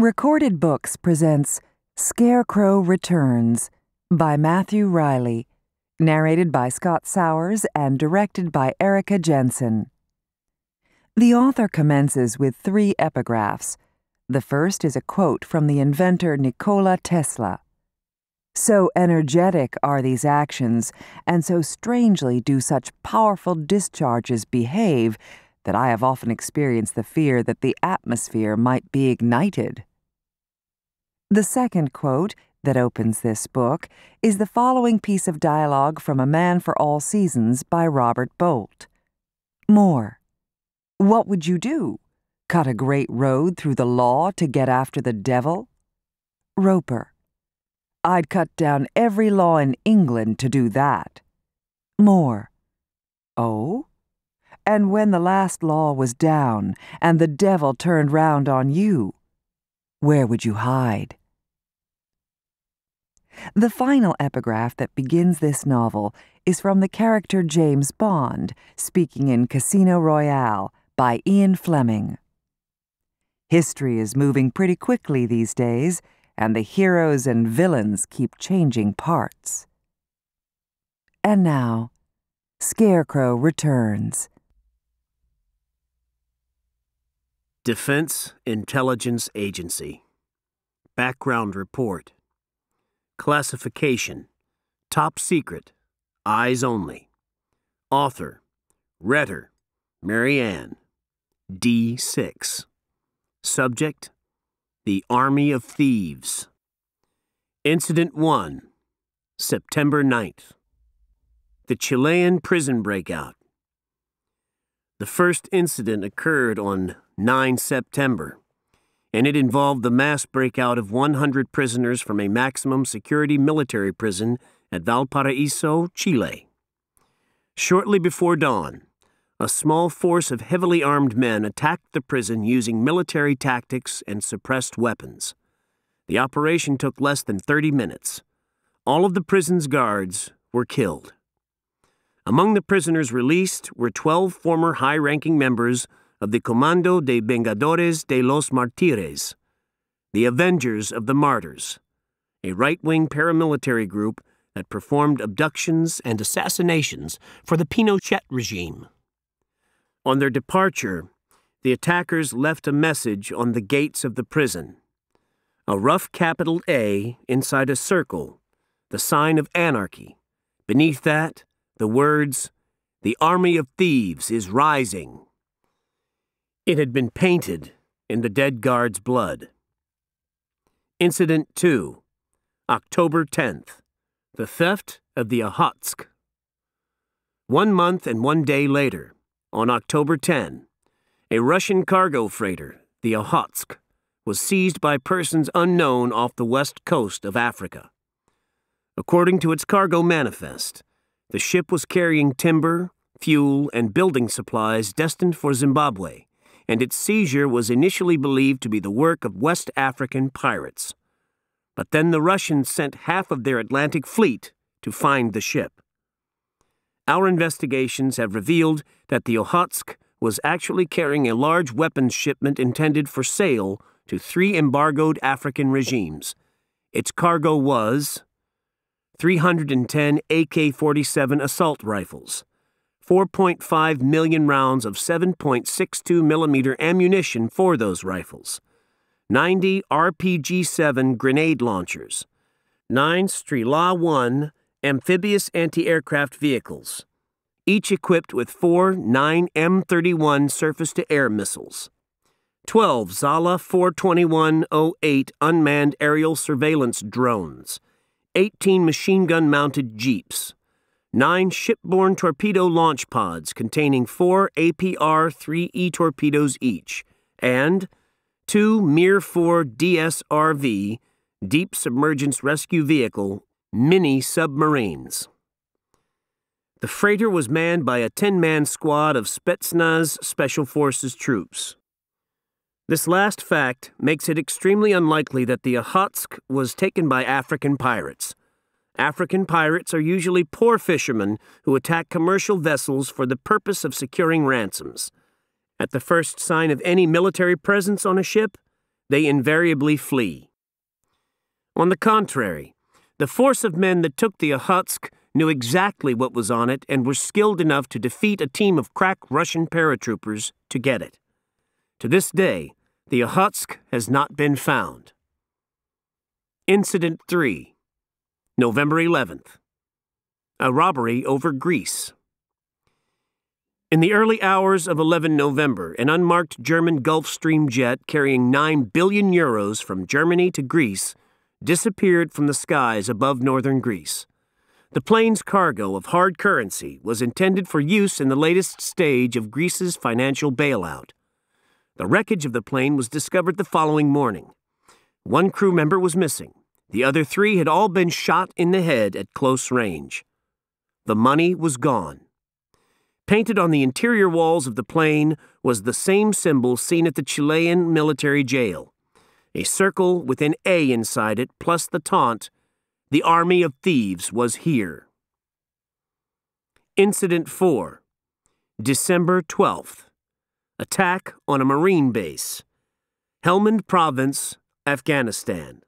Recorded Books presents Scarecrow Returns by Matthew Reilly, narrated by Scott Sowers and directed by Erica Jensen. The author commences with three epigraphs. The first is a quote from the inventor Nikola Tesla. So energetic are these actions, and so strangely do such powerful discharges behave that I have often experienced the fear that the atmosphere might be ignited. The second quote that opens this book is the following piece of dialogue from A Man for All Seasons by Robert Bolt. More. What would you do? Cut a great road through the law to get after the devil? Roper. I'd cut down every law in England to do that. More. Oh? And when the last law was down and the devil turned round on you, where would you hide? The final epigraph that begins this novel is from the character James Bond, speaking in Casino Royale by Ian Fleming. History is moving pretty quickly these days, and the heroes and villains keep changing parts. And now, Scarecrow returns. Defense Intelligence Agency. Background Report. Classification Top Secret. Eyes Only. Author Retter Marianne. D6. Subject The Army of Thieves. Incident 1 September 9th. The Chilean prison breakout. The first incident occurred on 9 September, and it involved the mass breakout of 100 prisoners from a maximum security military prison at Valparaiso, Chile. Shortly before dawn, a small force of heavily armed men attacked the prison using military tactics and suppressed weapons. The operation took less than 30 minutes. All of the prison's guards were killed. Among the prisoners released were 12 former high ranking members of the Comando de Vengadores de los Martires, the Avengers of the Martyrs, a right wing paramilitary group that performed abductions and assassinations for the Pinochet regime. On their departure, the attackers left a message on the gates of the prison a rough capital A inside a circle, the sign of anarchy. Beneath that, the words, The army of thieves is rising. It had been painted in the dead guard's blood. Incident 2, October 10th, the theft of the Okhotsk. One month and one day later, on October 10, a Russian cargo freighter, the Okhotsk, was seized by persons unknown off the west coast of Africa. According to its cargo manifest, the ship was carrying timber, fuel, and building supplies destined for Zimbabwe, and its seizure was initially believed to be the work of West African pirates. But then the Russians sent half of their Atlantic fleet to find the ship. Our investigations have revealed that the Okhotsk was actually carrying a large weapons shipment intended for sale to three embargoed African regimes. Its cargo was 310 AK 47 assault rifles, 4.5 million rounds of 7.62 millimeter ammunition for those rifles, 90 RPG 7 grenade launchers, 9 Strela 1 amphibious anti aircraft vehicles, each equipped with four 9 M31 surface to air missiles. 12 Zala 42108 unmanned aerial surveillance drones, 18 machine gun mounted Jeeps, 9 shipborne torpedo launch pods containing 4 APR 3E torpedoes each, and 2 Mir 4 DSRV Deep Submergence Rescue Vehicle mini submarines. The freighter was manned by a 10 man squad of Spetsnaz Special Forces troops. This last fact makes it extremely unlikely that the Okhotsk was taken by African pirates. African pirates are usually poor fishermen who attack commercial vessels for the purpose of securing ransoms. At the first sign of any military presence on a ship, they invariably flee. On the contrary, the force of men that took the Okhotsk knew exactly what was on it and were skilled enough to defeat a team of crack Russian paratroopers to get it. To this day, the Okhotsk has not been found. Incident 3 November 11th A robbery over Greece. In the early hours of 11 November, an unmarked German Gulfstream jet carrying 9 billion euros from Germany to Greece disappeared from the skies above northern Greece. The plane's cargo of hard currency was intended for use in the latest stage of Greece's financial bailout. The wreckage of the plane was discovered the following morning. One crew member was missing. The other three had all been shot in the head at close range. The money was gone. Painted on the interior walls of the plane was the same symbol seen at the Chilean military jail a circle with an A inside it, plus the taunt, The Army of Thieves was here. Incident 4 December 12th Attack on a Marine base. Helmand Province, Afghanistan.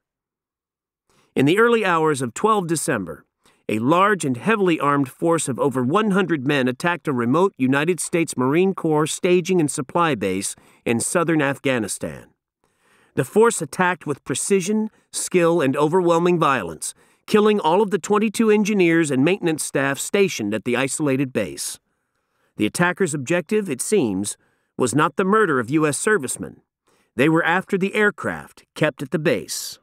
In the early hours of 12 December, a large and heavily armed force of over 100 men attacked a remote United States Marine Corps staging and supply base in southern Afghanistan. The force attacked with precision, skill, and overwhelming violence, killing all of the 22 engineers and maintenance staff stationed at the isolated base. The attackers' objective, it seems, was not the murder of U.S. servicemen. They were after the aircraft kept at the base.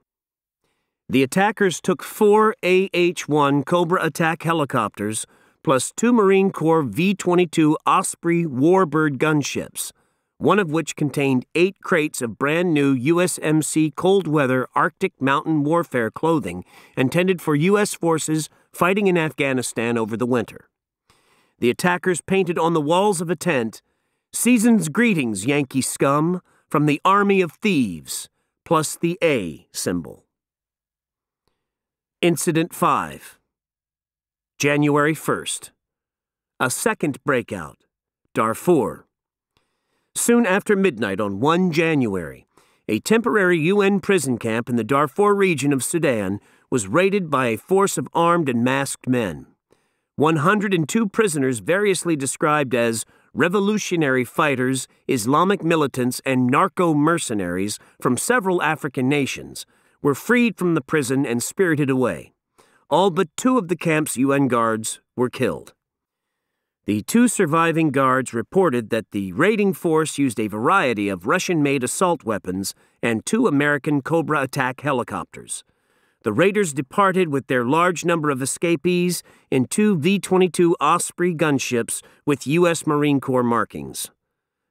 The attackers took four AH 1 Cobra attack helicopters plus two Marine Corps V 22 Osprey Warbird gunships, one of which contained eight crates of brand new USMC cold weather Arctic mountain warfare clothing intended for U.S. forces fighting in Afghanistan over the winter. The attackers painted on the walls of a tent Season's greetings, Yankee scum, from the Army of Thieves, plus the A symbol. Incident 5 January 1st. A second breakout. Darfur. Soon after midnight on 1 January, a temporary UN prison camp in the Darfur region of Sudan was raided by a force of armed and masked men. 102 prisoners, variously described as revolutionary fighters, Islamic militants, and narco mercenaries from several African nations, were freed from the prison and spirited away. All but two of the camp's UN guards were killed. The two surviving guards reported that the raiding force used a variety of Russian made assault weapons and two American Cobra attack helicopters. The raiders departed with their large number of escapees in two V 22 Osprey gunships with U.S. Marine Corps markings.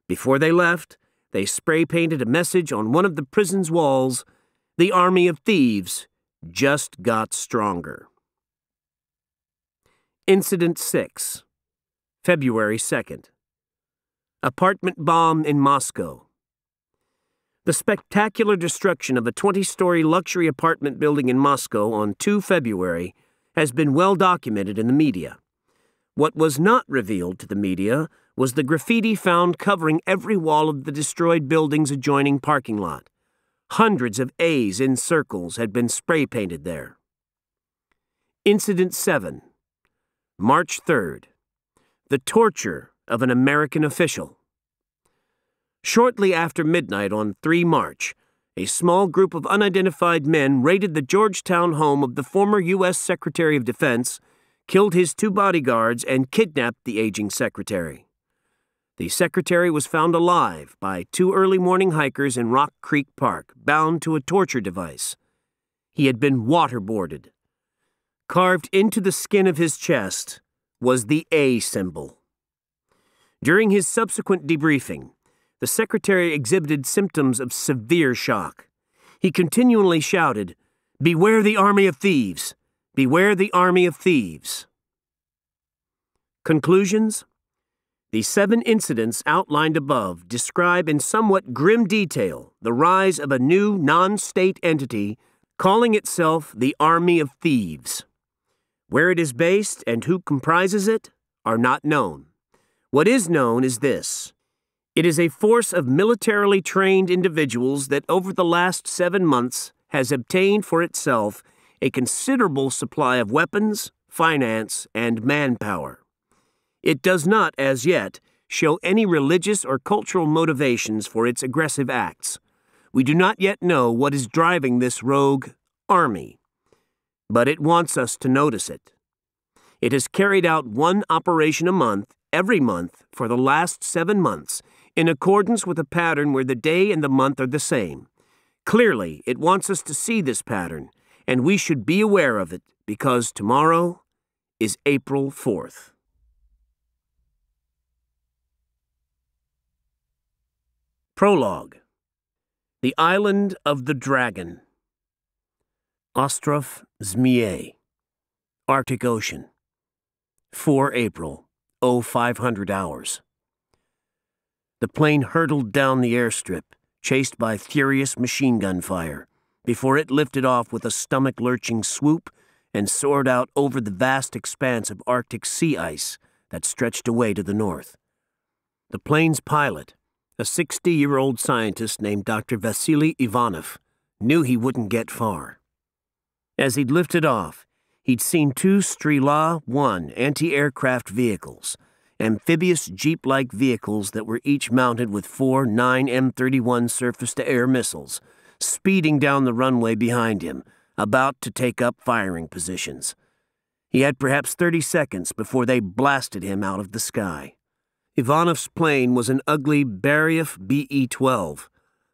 Before they left, they spray painted a message on one of the prison's walls the army of thieves just got stronger. Incident 6 February 2nd Apartment bomb in Moscow. The spectacular destruction of a 20 story luxury apartment building in Moscow on 2 February has been well documented in the media. What was not revealed to the media was the graffiti found covering every wall of the destroyed building's adjoining parking lot. Hundreds of A's in circles had been spray painted there. Incident 7 March 3rd The torture of an American official. Shortly after midnight on 3 March, a small group of unidentified men raided the Georgetown home of the former U.S. Secretary of Defense, killed his two bodyguards, and kidnapped the aging secretary. The secretary was found alive by two early morning hikers in Rock Creek Park, bound to a torture device. He had been waterboarded. Carved into the skin of his chest was the A symbol. During his subsequent debriefing, the secretary exhibited symptoms of severe shock. He continually shouted, Beware the army of thieves! Beware the army of thieves! Conclusions? The seven incidents outlined above describe in somewhat grim detail the rise of a new non state entity calling itself the Army of Thieves. Where it is based and who comprises it are not known. What is known is this It is a force of militarily trained individuals that over the last seven months has obtained for itself a considerable supply of weapons, finance, and manpower. It does not, as yet, show any religious or cultural motivations for its aggressive acts. We do not yet know what is driving this rogue army, but it wants us to notice it. It has carried out one operation a month, every month, for the last seven months, in accordance with a pattern where the day and the month are the same. Clearly, it wants us to see this pattern, and we should be aware of it because tomorrow is April 4th. Prologue. The Island of the Dragon. Ostrov Zmei Arctic Ocean. 4 April 0500 hours The plane hurtled down the airstrip, chased by furious machine gun fire, before it lifted off with a stomach-lurching swoop and soared out over the vast expanse of Arctic sea ice that stretched away to the north. The plane's pilot, a 60 year old scientist named Dr. Vasily Ivanov, knew he wouldn't get far. As he'd lifted off, he'd seen two Strela 1 anti aircraft vehicles, amphibious jeep like vehicles that were each mounted with four 9 M31 surface to air missiles, speeding down the runway behind him, about to take up firing positions. He had perhaps 30 seconds before they blasted him out of the sky. Ivanov's plane was an ugly Beriev BE 12,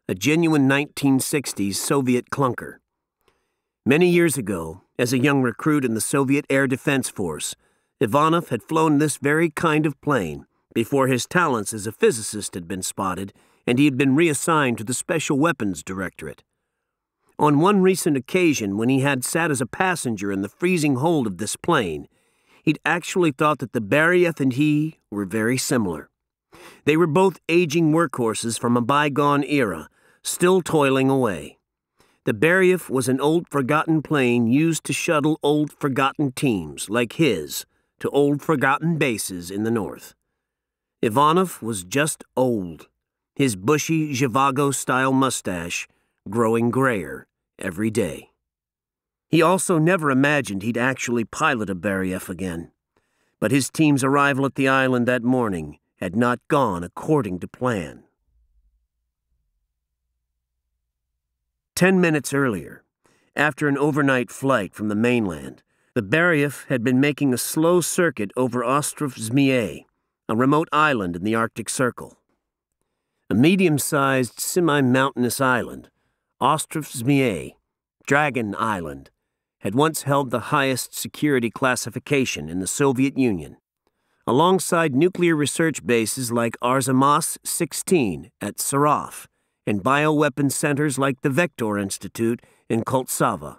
a genuine 1960s Soviet clunker. Many years ago, as a young recruit in the Soviet Air Defense Force, Ivanov had flown this very kind of plane before his talents as a physicist had been spotted and he had been reassigned to the Special Weapons Directorate. On one recent occasion, when he had sat as a passenger in the freezing hold of this plane, he'd actually thought that the Beriev and he were very similar. They were both aging workhorses from a bygone era, still toiling away. The Beriev was an old forgotten plane used to shuttle old forgotten teams, like his, to old forgotten bases in the north. Ivanov was just old, his bushy Zhivago style mustache growing grayer every day. He also never imagined he'd actually pilot a Beriev again. But his team's arrival at the island that morning had not gone according to plan. Ten minutes earlier, after an overnight flight from the mainland, the Beriev had been making a slow circuit over Ostrov Zmei, a remote island in the Arctic Circle. A medium sized, semi mountainous island, Ostrov Zmei, Dragon Island, had once held the highest security classification in the Soviet Union, alongside nuclear research bases like Arzamas 16 at Sarov and bioweapon centers like the Vektor Institute in Koltsovo.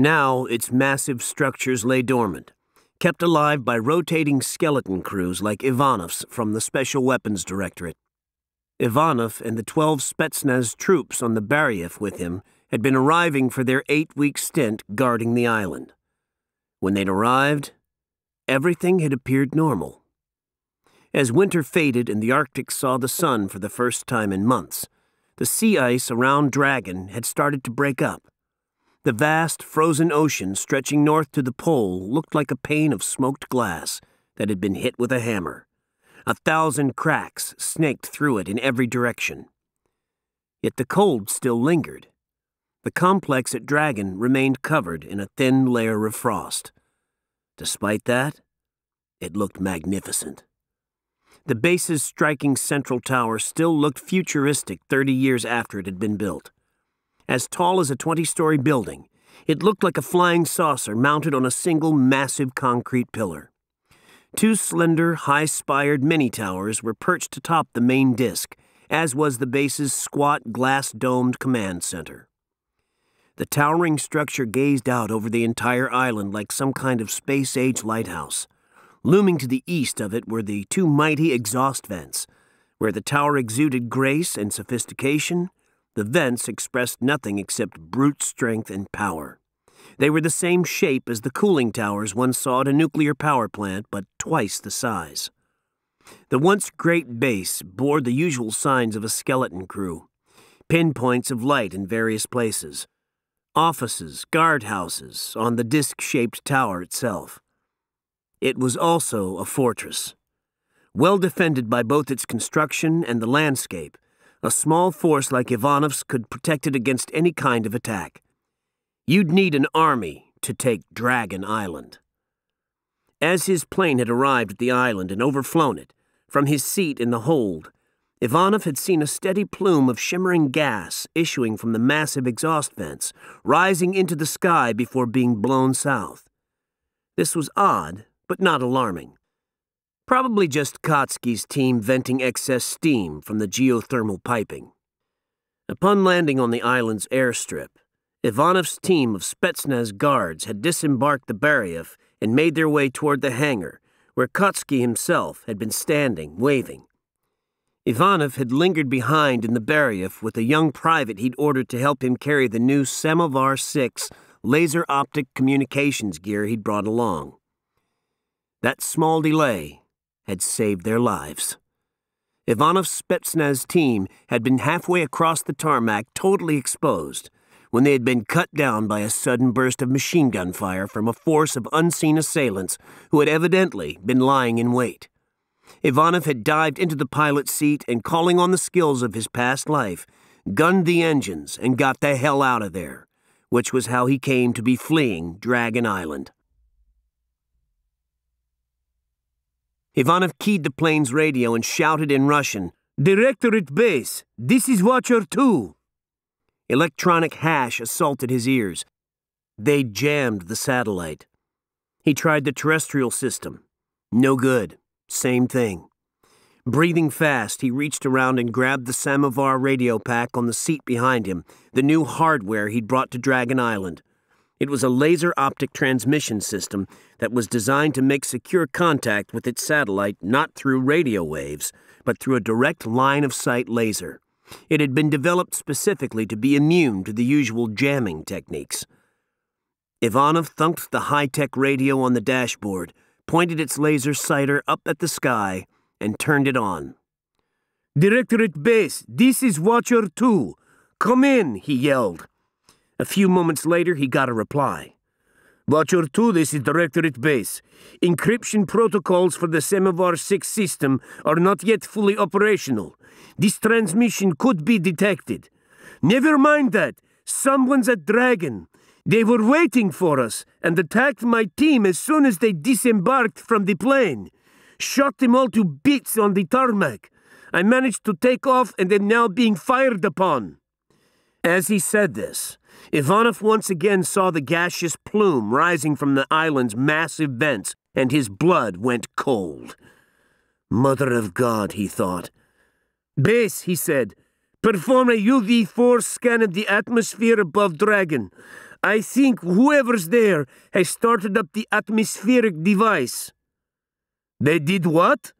Now its massive structures lay dormant, kept alive by rotating skeleton crews like Ivanov's from the Special Weapons Directorate. Ivanov and the 12 Spetsnaz troops on the Beriev with him had been arriving for their eight week stint guarding the island. When they'd arrived, everything had appeared normal. As winter faded and the Arctic saw the sun for the first time in months, the sea ice around Dragon had started to break up. The vast frozen ocean stretching north to the pole looked like a pane of smoked glass that had been hit with a hammer. A thousand cracks snaked through it in every direction. Yet the cold still lingered. The complex at Dragon remained covered in a thin layer of frost. Despite that, it looked magnificent. The base's striking central tower still looked futuristic 30 years after it had been built. As tall as a 20 story building, it looked like a flying saucer mounted on a single massive concrete pillar. Two slender, high spired mini towers were perched atop the main disk, as was the base's squat, glass domed command center. The towering structure gazed out over the entire island like some kind of space age lighthouse. Looming to the east of it were the two mighty exhaust vents. Where the tower exuded grace and sophistication, the vents expressed nothing except brute strength and power. They were the same shape as the cooling towers one saw at a nuclear power plant, but twice the size. The once great base bore the usual signs of a skeleton crew pinpoints of light in various places offices, guardhouses, on the disc shaped tower itself. It was also a fortress. Well defended by both its construction and the landscape, a small force like Ivanov's could protect it against any kind of attack. You'd need an army to take Dragon Island. As his plane had arrived at the island and overflown it, from his seat in the hold, Ivanov had seen a steady plume of shimmering gas issuing from the massive exhaust vents, rising into the sky before being blown south. This was odd, but not alarming. Probably just Kotsky's team venting excess steam from the geothermal piping. Upon landing on the island's airstrip, Ivanov's team of Spetsnaz guards had disembarked the Beriev and made their way toward the hangar, where Kotsky himself had been standing, waving. Ivanov had lingered behind in the Beriev with a young private he'd ordered to help him carry the new Samovar 6 laser optic communications gear he'd brought along. That small delay had saved their lives. Ivanov's Spetsnaz team had been halfway across the tarmac, totally exposed, when they had been cut down by a sudden burst of machine gun fire from a force of unseen assailants who had evidently been lying in wait. Ivanov had dived into the pilot's seat and, calling on the skills of his past life, gunned the engines and got the hell out of there, which was how he came to be fleeing Dragon Island. Ivanov keyed the plane's radio and shouted in Russian, Directorate Base, this is Watcher 2. Electronic hash assaulted his ears. They jammed the satellite. He tried the terrestrial system. No good. Same thing. Breathing fast, he reached around and grabbed the Samovar radio pack on the seat behind him, the new hardware he'd brought to Dragon Island. It was a laser optic transmission system that was designed to make secure contact with its satellite not through radio waves, but through a direct line of sight laser. It had been developed specifically to be immune to the usual jamming techniques. Ivanov thumped the high tech radio on the dashboard pointed its laser sighter up at the sky, and turned it on. Directorate Base, this is Watcher 2. Come in, he yelled. A few moments later, he got a reply. Watcher 2, this is Directorate Base. Encryption protocols for the Samovar 6 system are not yet fully operational. This transmission could be detected. Never mind that. Someone's at Dragon. They were waiting for us and attacked my team as soon as they disembarked from the plane. Shot them all to bits on the tarmac. I managed to take off and am now being fired upon. As he said this, Ivanov once again saw the gaseous plume rising from the island's massive vents, and his blood went cold. Mother of God, he thought. Base, he said, perform a UV-4 scan of the atmosphere above Dragon. I think whoever's there has started up the atmospheric device. They did what?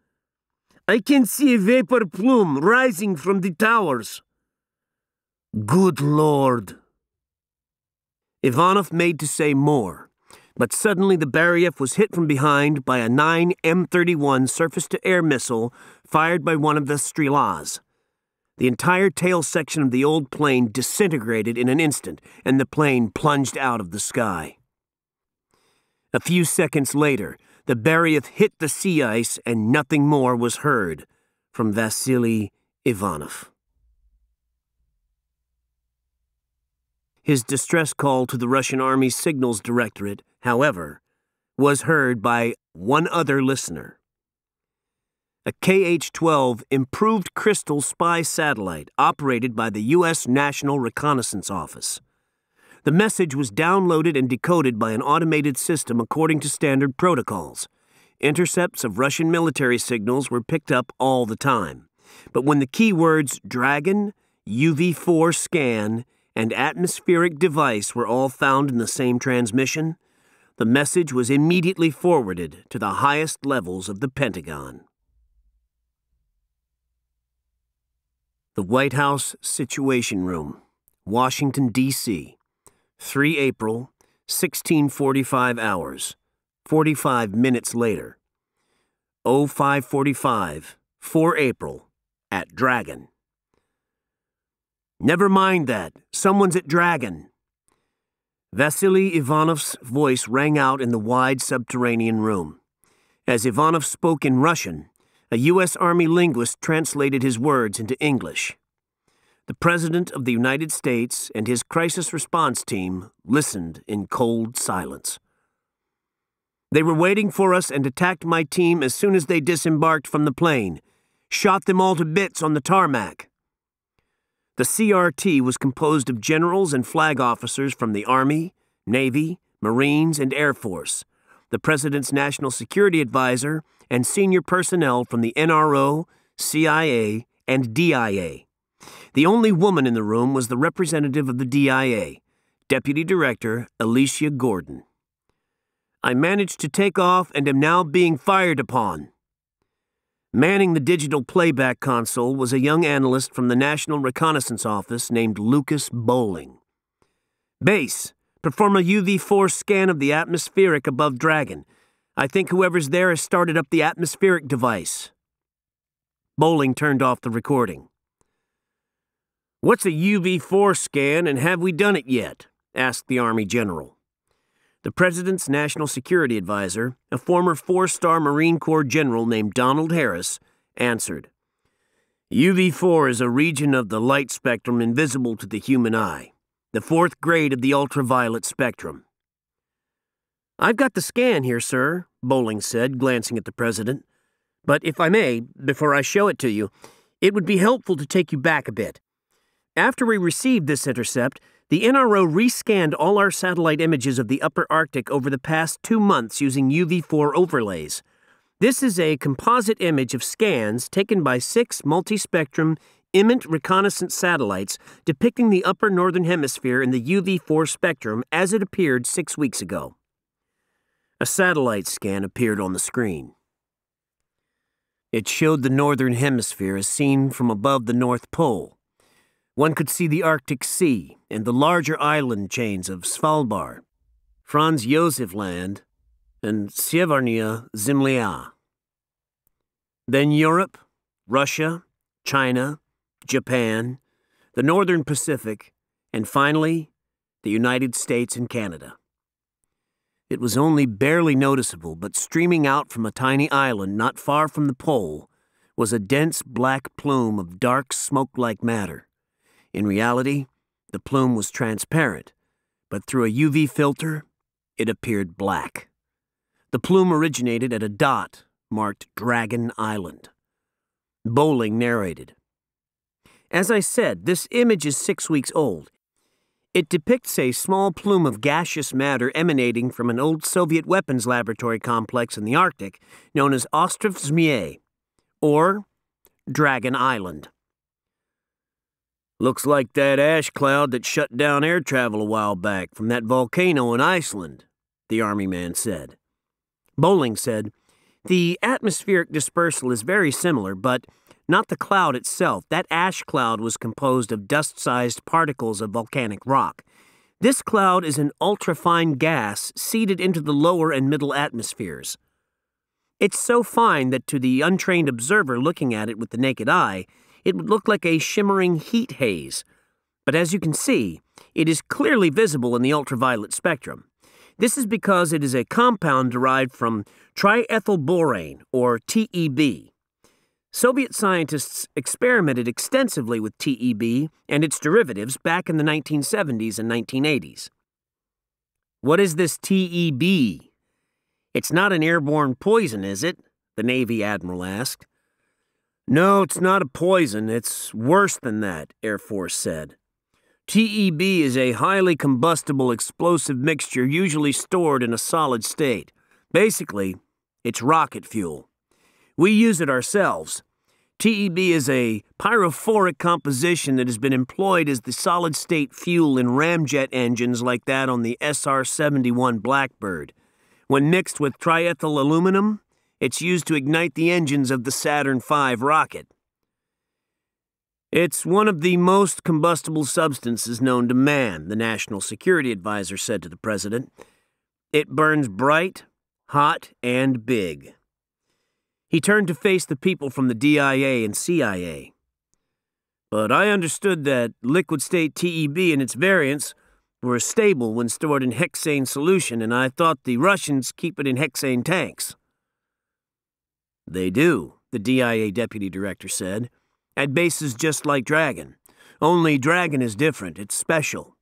I can see a vapor plume rising from the towers. Good Lord. Ivanov made to say more, but suddenly the Beriev was hit from behind by a 9 M31 surface to air missile fired by one of the Strelas. The entire tail section of the old plane disintegrated in an instant, and the plane plunged out of the sky. A few seconds later, the Beriev hit the sea ice, and nothing more was heard from Vasily Ivanov. His distress call to the Russian Army's Signals Directorate, however, was heard by one other listener a KH 12 improved crystal spy satellite operated by the U.S. National Reconnaissance Office. The message was downloaded and decoded by an automated system according to standard protocols. Intercepts of Russian military signals were picked up all the time. But when the keywords Dragon, UV 4 scan, and atmospheric device were all found in the same transmission, the message was immediately forwarded to the highest levels of the Pentagon. The White House Situation Room, Washington, D.C., 3 April, 1645 hours, 45 minutes later. 0545, 4 April, at Dragon. Never mind that. Someone's at Dragon. Vasily Ivanov's voice rang out in the wide subterranean room. As Ivanov spoke in Russian, a U.S. Army linguist translated his words into English. The President of the United States and his crisis response team listened in cold silence. They were waiting for us and attacked my team as soon as they disembarked from the plane, shot them all to bits on the tarmac. The CRT was composed of generals and flag officers from the Army, Navy, Marines, and Air Force, the President's National Security Advisor, and senior personnel from the NRO, CIA, and DIA. The only woman in the room was the representative of the DIA, Deputy Director Alicia Gordon. I managed to take off and am now being fired upon. Manning the digital playback console was a young analyst from the National Reconnaissance Office named Lucas Bowling. Base, perform a UV4 scan of the atmospheric above Dragon. I think whoever's there has started up the atmospheric device. Bowling turned off the recording. What's a UV4 scan and have we done it yet? asked the Army General. The President's National Security Advisor, a former four star Marine Corps general named Donald Harris, answered UV4 is a region of the light spectrum invisible to the human eye, the fourth grade of the ultraviolet spectrum. I've got the scan here, sir, Bowling said, glancing at the President. But if I may, before I show it to you, it would be helpful to take you back a bit. After we received this intercept, the NRO rescanned all our satellite images of the upper Arctic over the past two months using UV4 overlays. This is a composite image of scans taken by six multispectrum IMINT reconnaissance satellites depicting the upper northern hemisphere in the UV4 spectrum as it appeared six weeks ago. A satellite scan appeared on the screen. It showed the northern hemisphere as seen from above the North Pole. One could see the Arctic Sea and the larger island chains of Svalbard, Franz Josef Land, and Severnaya Zemlya. Then Europe, Russia, China, Japan, the Northern Pacific, and finally, the United States and Canada. It was only barely noticeable, but streaming out from a tiny island not far from the pole was a dense black plume of dark smoke like matter. In reality, the plume was transparent, but through a UV filter, it appeared black. The plume originated at a dot marked Dragon Island. Bowling narrated. As I said, this image is six weeks old. It depicts a small plume of gaseous matter emanating from an old Soviet weapons laboratory complex in the Arctic known as Ostrov Zmei, or Dragon Island. Looks like that ash cloud that shut down air travel a while back from that volcano in Iceland, the army man said. Bowling said, The atmospheric dispersal is very similar, but not the cloud itself. That ash cloud was composed of dust sized particles of volcanic rock. This cloud is an ultrafine gas seeded into the lower and middle atmospheres. It's so fine that to the untrained observer looking at it with the naked eye, it would look like a shimmering heat haze. But as you can see, it is clearly visible in the ultraviolet spectrum. This is because it is a compound derived from triethylborane, or TEB. Soviet scientists experimented extensively with TEB and its derivatives back in the 1970s and 1980s. What is this TEB? It's not an airborne poison, is it? The Navy Admiral asked. No, it's not a poison. It's worse than that, Air Force said. TEB is a highly combustible explosive mixture usually stored in a solid state. Basically, it's rocket fuel. We use it ourselves. TEB is a pyrophoric composition that has been employed as the solid state fuel in ramjet engines like that on the SR 71 Blackbird. When mixed with triethyl aluminum, it's used to ignite the engines of the Saturn V rocket. It's one of the most combustible substances known to man, the National Security Advisor said to the President. It burns bright, hot, and big. He turned to face the people from the DIA and CIA. But I understood that liquid state TEB and its variants were stable when stored in hexane solution, and I thought the Russians keep it in hexane tanks. They do, the DIA deputy director said, at bases just like Dragon. Only Dragon is different, it's special.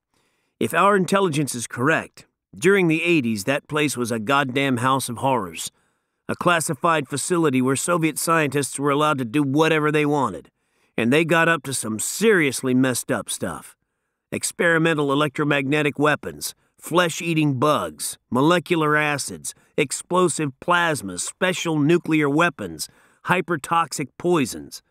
If our intelligence is correct, during the 80s that place was a goddamn house of horrors. A classified facility where Soviet scientists were allowed to do whatever they wanted. And they got up to some seriously messed up stuff experimental electromagnetic weapons, flesh eating bugs, molecular acids, explosive plasmas, special nuclear weapons, hypertoxic poisons.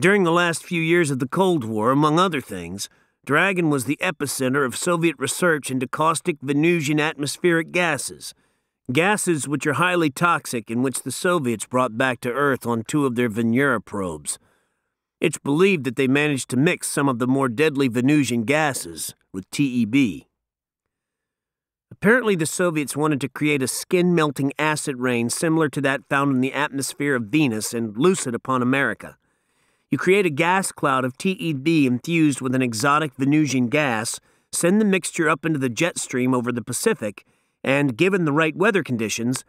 During the last few years of the Cold War, among other things, Dragon was the epicenter of Soviet research into caustic Venusian atmospheric gases, gases which are highly toxic and which the Soviets brought back to Earth on two of their Venera probes. It's believed that they managed to mix some of the more deadly Venusian gases with TEB. Apparently, the Soviets wanted to create a skin melting acid rain similar to that found in the atmosphere of Venus and loose it upon America. You create a gas cloud of TEB infused with an exotic Venusian gas, send the mixture up into the jet stream over the Pacific, and, given the right weather conditions,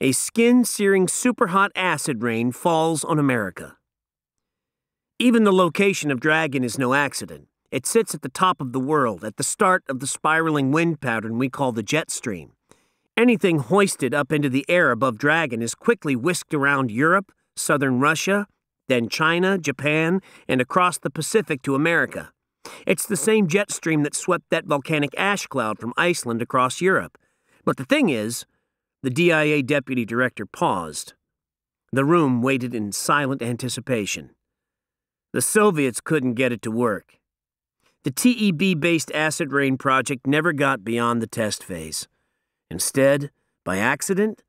a skin searing superhot acid rain falls on America. Even the location of Dragon is no accident. It sits at the top of the world, at the start of the spiraling wind pattern we call the jet stream. Anything hoisted up into the air above Dragon is quickly whisked around Europe, southern Russia, then China, Japan, and across the Pacific to America. It's the same jet stream that swept that volcanic ash cloud from Iceland across Europe. But the thing is, the DIA deputy director paused. The room waited in silent anticipation. The Soviets couldn't get it to work. The TEB based acid rain project never got beyond the test phase. Instead, by accident,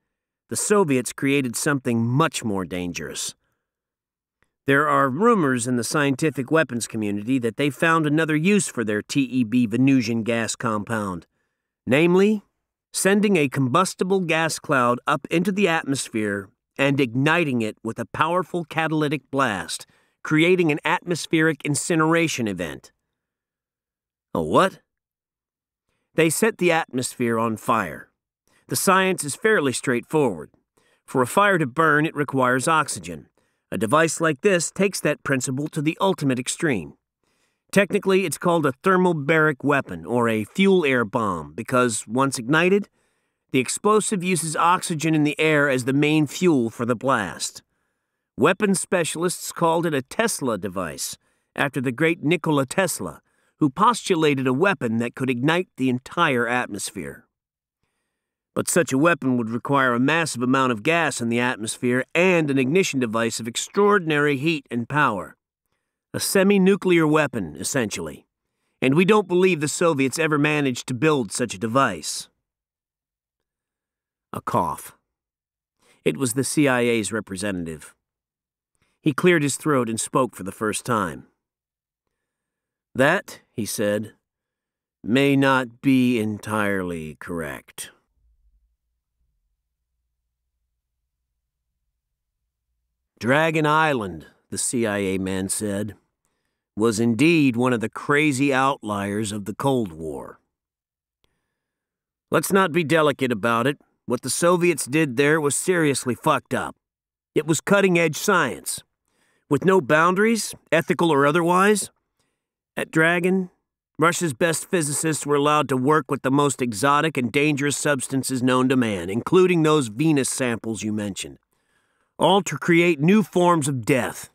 the Soviets created something much more dangerous. There are rumors in the scientific weapons community that they found another use for their TEB Venusian gas compound, namely, sending a combustible gas cloud up into the atmosphere and igniting it with a powerful catalytic blast creating an atmospheric incineration event. A what? They set the atmosphere on fire. The science is fairly straightforward. For a fire to burn, it requires oxygen. A device like this takes that principle to the ultimate extreme. Technically, it's called a thermobaric weapon or a fuel air bomb because, once ignited, the explosive uses oxygen in the air as the main fuel for the blast. Weapons specialists called it a Tesla device, after the great Nikola Tesla, who postulated a weapon that could ignite the entire atmosphere. But such a weapon would require a massive amount of gas in the atmosphere and an ignition device of extraordinary heat and power. A semi nuclear weapon, essentially. And we don't believe the Soviets ever managed to build such a device. A cough. It was the CIA's representative. He cleared his throat and spoke for the first time. That, he said, may not be entirely correct. Dragon Island, the CIA man said, was indeed one of the crazy outliers of the Cold War. Let's not be delicate about it. What the Soviets did there was seriously fucked up. It was cutting edge science with no boundaries, ethical or otherwise. At Dragon, Russia's best physicists were allowed to work with the most exotic and dangerous substances known to man, including those Venus samples you mentioned, all to create new forms of death.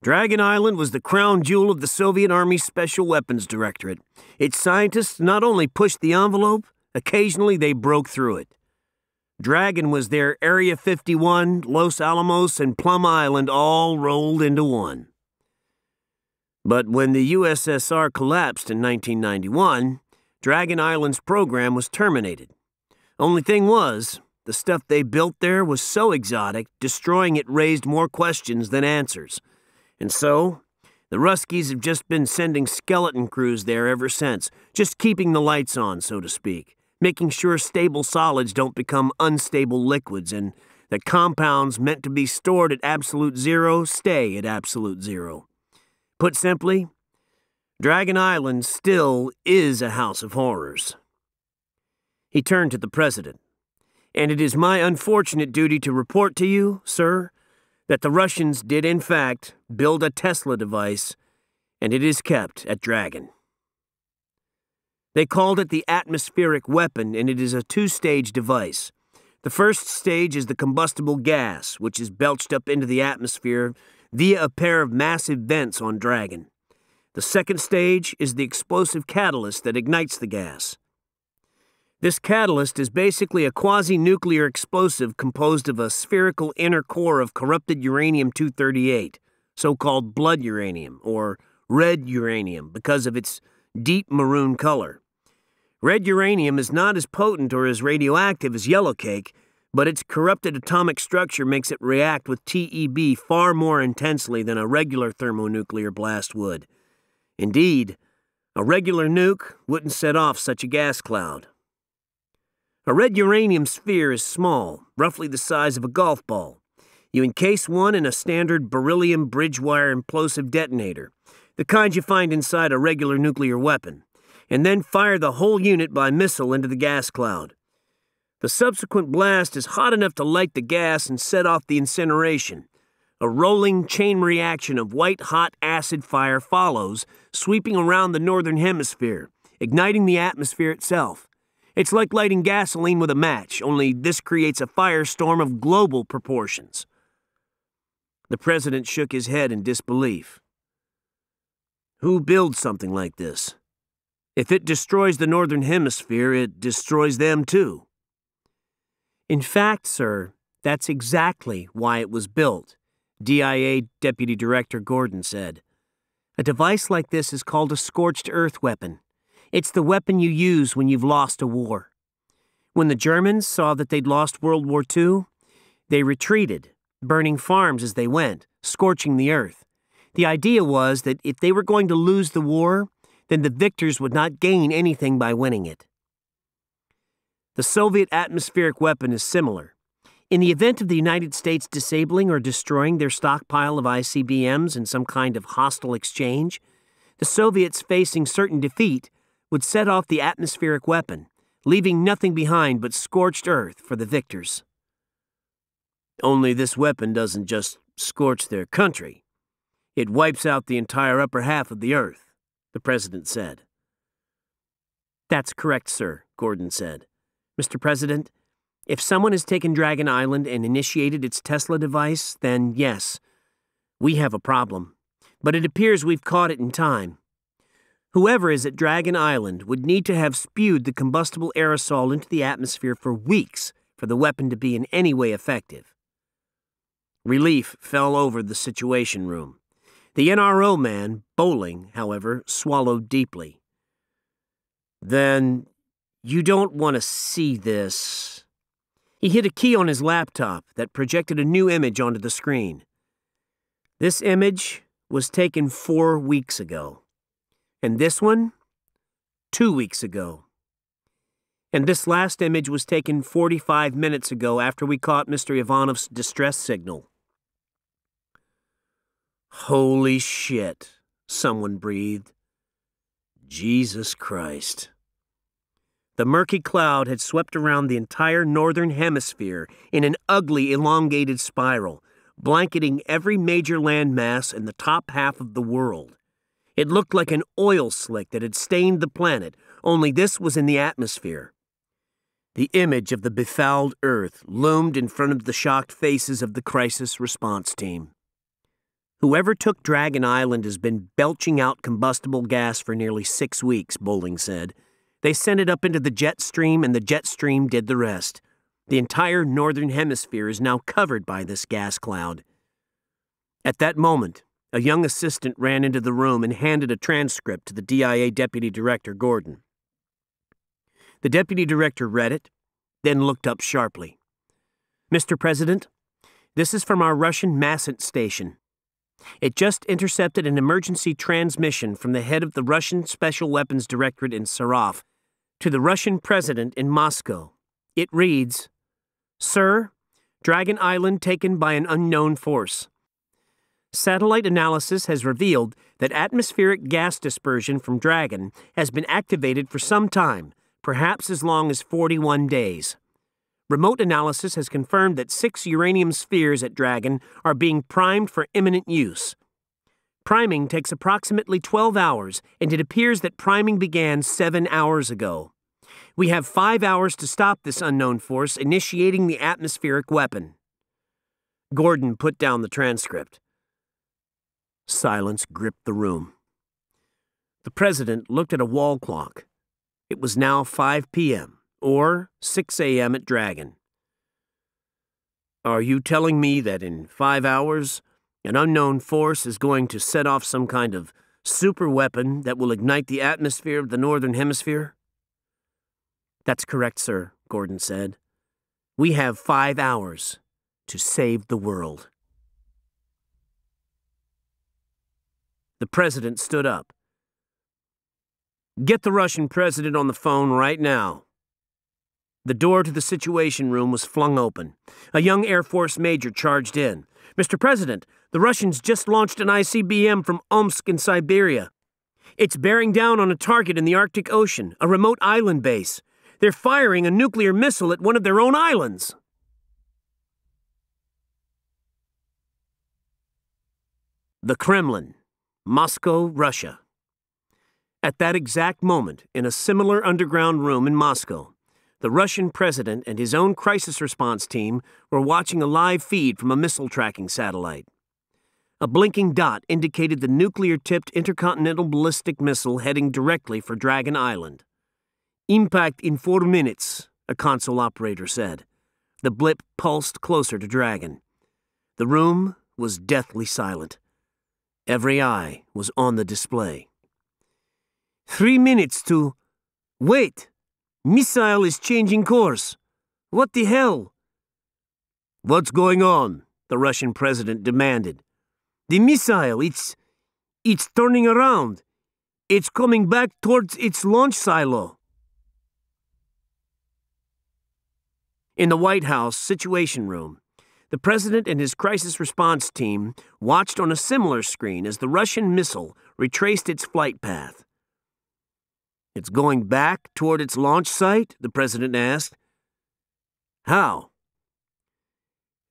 Dragon Island was the crown jewel of the Soviet Army's Special Weapons Directorate. Its scientists not only pushed the envelope, occasionally they broke through it. Dragon was their Area 51, Los Alamos, and Plum Island all rolled into one. But when the USSR collapsed in 1991, Dragon Island's program was terminated. Only thing was, the stuff they built there was so exotic, destroying it raised more questions than answers. And so, the Ruskies have just been sending skeleton crews there ever since, just keeping the lights on, so to speak making sure stable solids don't become unstable liquids, and that compounds meant to be stored at absolute zero stay at absolute zero. Put simply, Dragon Island still is a house of horrors. He turned to the president. And it is my unfortunate duty to report to you, sir, that the Russians did in fact build a Tesla device, and it is kept at Dragon. They called it the atmospheric weapon, and it is a two stage device. The first stage is the combustible gas, which is belched up into the atmosphere via a pair of massive vents on Dragon. The second stage is the explosive catalyst that ignites the gas. This catalyst is basically a quasi nuclear explosive composed of a spherical inner core of corrupted uranium 238, so called blood uranium, or red uranium, because of its deep maroon color. Red uranium is not as potent or as radioactive as yellow cake, but its corrupted atomic structure makes it react with TEB far more intensely than a regular thermonuclear blast would. Indeed, a regular nuke wouldn't set off such a gas cloud. A red uranium sphere is small, roughly the size of a golf ball. You encase one in a standard beryllium bridge wire implosive detonator, the kind you find inside a regular nuclear weapon, and then fire the whole unit by missile into the gas cloud. The subsequent blast is hot enough to light the gas and set off the incineration, a rolling chain reaction of white hot acid fire follows, sweeping around the northern hemisphere, igniting the atmosphere itself. It's like lighting gasoline with a match, only this creates a firestorm of global proportions. The president shook his head in disbelief. Who builds something like this? If it destroys the northern hemisphere, it destroys them too. In fact, sir, that's exactly why it was built. DIA Deputy Director Gordon said. A device like this is called a scorched earth weapon. It's the weapon you use when you've lost a war. When the Germans saw that they'd lost World War II, they retreated, burning farms as they went, scorching the earth. The idea was that if they were going to lose the war, then the victors would not gain anything by winning it. The Soviet atmospheric weapon is similar. In the event of the United States disabling or destroying their stockpile of ICBMs in some kind of hostile exchange, the Soviets facing certain defeat would set off the atmospheric weapon, leaving nothing behind but scorched earth for the victors. Only this weapon doesn't just scorch their country, it wipes out the entire upper half of the earth, the President said. That's correct, sir, Gordon said. Mr. President, if someone has taken Dragon Island and initiated its Tesla device, then yes, we have a problem. But it appears we've caught it in time. Whoever is at Dragon Island would need to have spewed the combustible aerosol into the atmosphere for weeks for the weapon to be in any way effective. Relief fell over the Situation Room. The NRO man, Bowling, however, swallowed deeply. Then you don't want to see this, he hit a key on his laptop that projected a new image onto the screen. This image was taken four weeks ago. And this one, two weeks ago. And this last image was taken 45 minutes ago after we caught Mr. Ivanov's distress signal. Holy shit, someone breathed. Jesus Christ. The murky cloud had swept around the entire northern hemisphere in an ugly, elongated spiral, blanketing every major landmass in the top half of the world. It looked like an oil slick that had stained the planet, only this was in the atmosphere. The image of the befouled Earth loomed in front of the shocked faces of the crisis response team. Whoever took Dragon Island has been belching out combustible gas for nearly six weeks, Bowling said they sent it up into the jet stream, and the jet stream did the rest. The entire northern hemisphere is now covered by this gas cloud. At that moment, a young assistant ran into the room and handed a transcript to the DIA Deputy Director, Gordon. The Deputy Director read it, then looked up sharply. Mr. President, this is from our Russian Massent station. It just intercepted an emergency transmission from the head of the Russian Special Weapons Directorate in Sarov to the Russian president in Moscow. It reads Sir, Dragon Island taken by an unknown force. Satellite analysis has revealed that atmospheric gas dispersion from Dragon has been activated for some time, perhaps as long as 41 days. Remote analysis has confirmed that six uranium spheres at Dragon are being primed for imminent use. Priming takes approximately 12 hours, and it appears that priming began seven hours ago. We have five hours to stop this unknown force initiating the atmospheric weapon. Gordon put down the transcript. Silence gripped the room. The president looked at a wall clock. It was now 5 p.m., or 6 a.m. at Dragon. Are you telling me that in five hours, an unknown force is going to set off some kind of super weapon that will ignite the atmosphere of the Northern Hemisphere? That's correct, sir, Gordon said. We have five hours to save the world. The president stood up. Get the Russian president on the phone right now. The door to the Situation Room was flung open. A young Air Force major charged in. Mr. President, the Russians just launched an ICBM from Omsk in Siberia. It's bearing down on a target in the Arctic Ocean, a remote island base. They're firing a nuclear missile at one of their own islands. The Kremlin, Moscow, Russia. At that exact moment, in a similar underground room in Moscow, the Russian president and his own crisis response team were watching a live feed from a missile tracking satellite. A blinking dot indicated the nuclear tipped intercontinental ballistic missile heading directly for Dragon Island. Impact in four minutes, a console operator said. The blip pulsed closer to Dragon. The room was deathly silent. Every eye was on the display. Three minutes to. Wait! Missile is changing course. What the hell? What's going on? The Russian president demanded. The missile, it's. it's turning around. It's coming back towards its launch silo. In the White House Situation Room, the president and his crisis response team watched on a similar screen as the Russian missile retraced its flight path. It's going back toward its launch site? the president asked. How?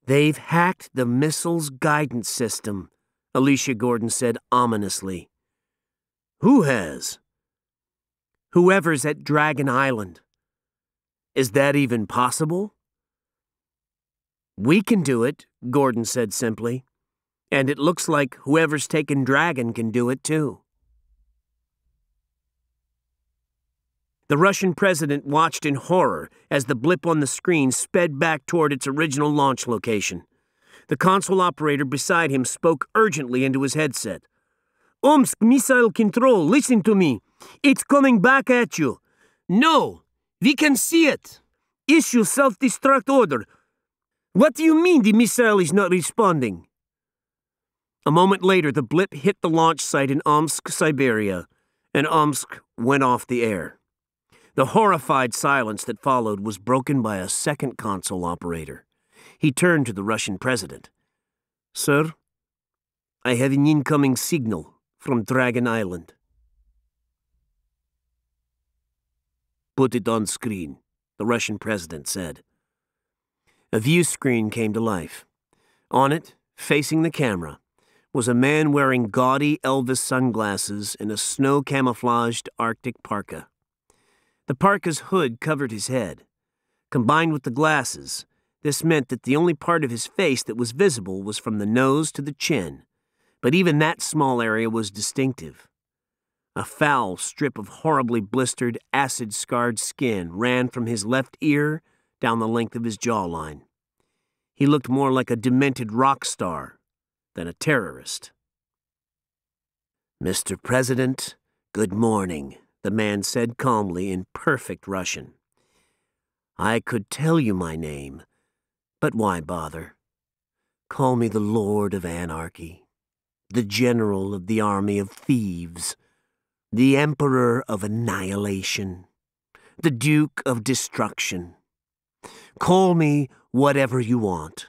They've hacked the missile's guidance system, Alicia Gordon said ominously. Who has? Whoever's at Dragon Island. Is that even possible? We can do it, Gordon said simply. And it looks like whoever's taken Dragon can do it too. The Russian president watched in horror as the blip on the screen sped back toward its original launch location. The console operator beside him spoke urgently into his headset. Omsk Missile Control, listen to me. It's coming back at you. No, we can see it. Issue self destruct order. What do you mean the missile is not responding? A moment later, the blip hit the launch site in Omsk, Siberia, and Omsk went off the air. The horrified silence that followed was broken by a second console operator. He turned to the Russian president. Sir, I have an incoming signal from Dragon Island. Put it on screen, the Russian president said. A view screen came to life. On it, facing the camera, was a man wearing gaudy Elvis sunglasses and a snow camouflaged Arctic parka. The parka's hood covered his head. Combined with the glasses, this meant that the only part of his face that was visible was from the nose to the chin, but even that small area was distinctive. A foul strip of horribly blistered, acid scarred skin ran from his left ear down the length of his jawline. He looked more like a demented rock star than a terrorist. Mr. President, good morning, the man said calmly in perfect Russian. I could tell you my name, but why bother? Call me the Lord of Anarchy, the General of the Army of Thieves, the Emperor of Annihilation, the Duke of Destruction. Call me whatever you want.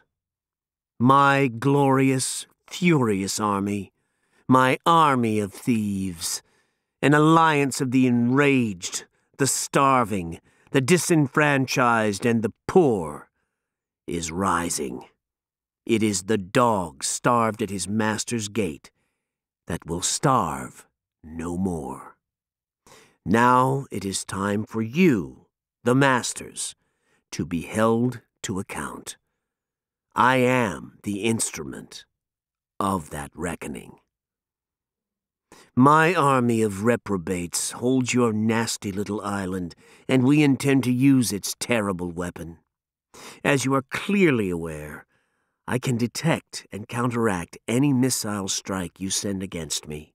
My glorious, furious army, my army of thieves, an alliance of the enraged, the starving, the disenfranchised, and the poor, is rising. It is the dog starved at his master's gate that will starve no more. Now it is time for you, the masters, to be held to account. I am the instrument of that reckoning. My army of reprobates holds your nasty little island, and we intend to use its terrible weapon. As you are clearly aware, I can detect and counteract any missile strike you send against me.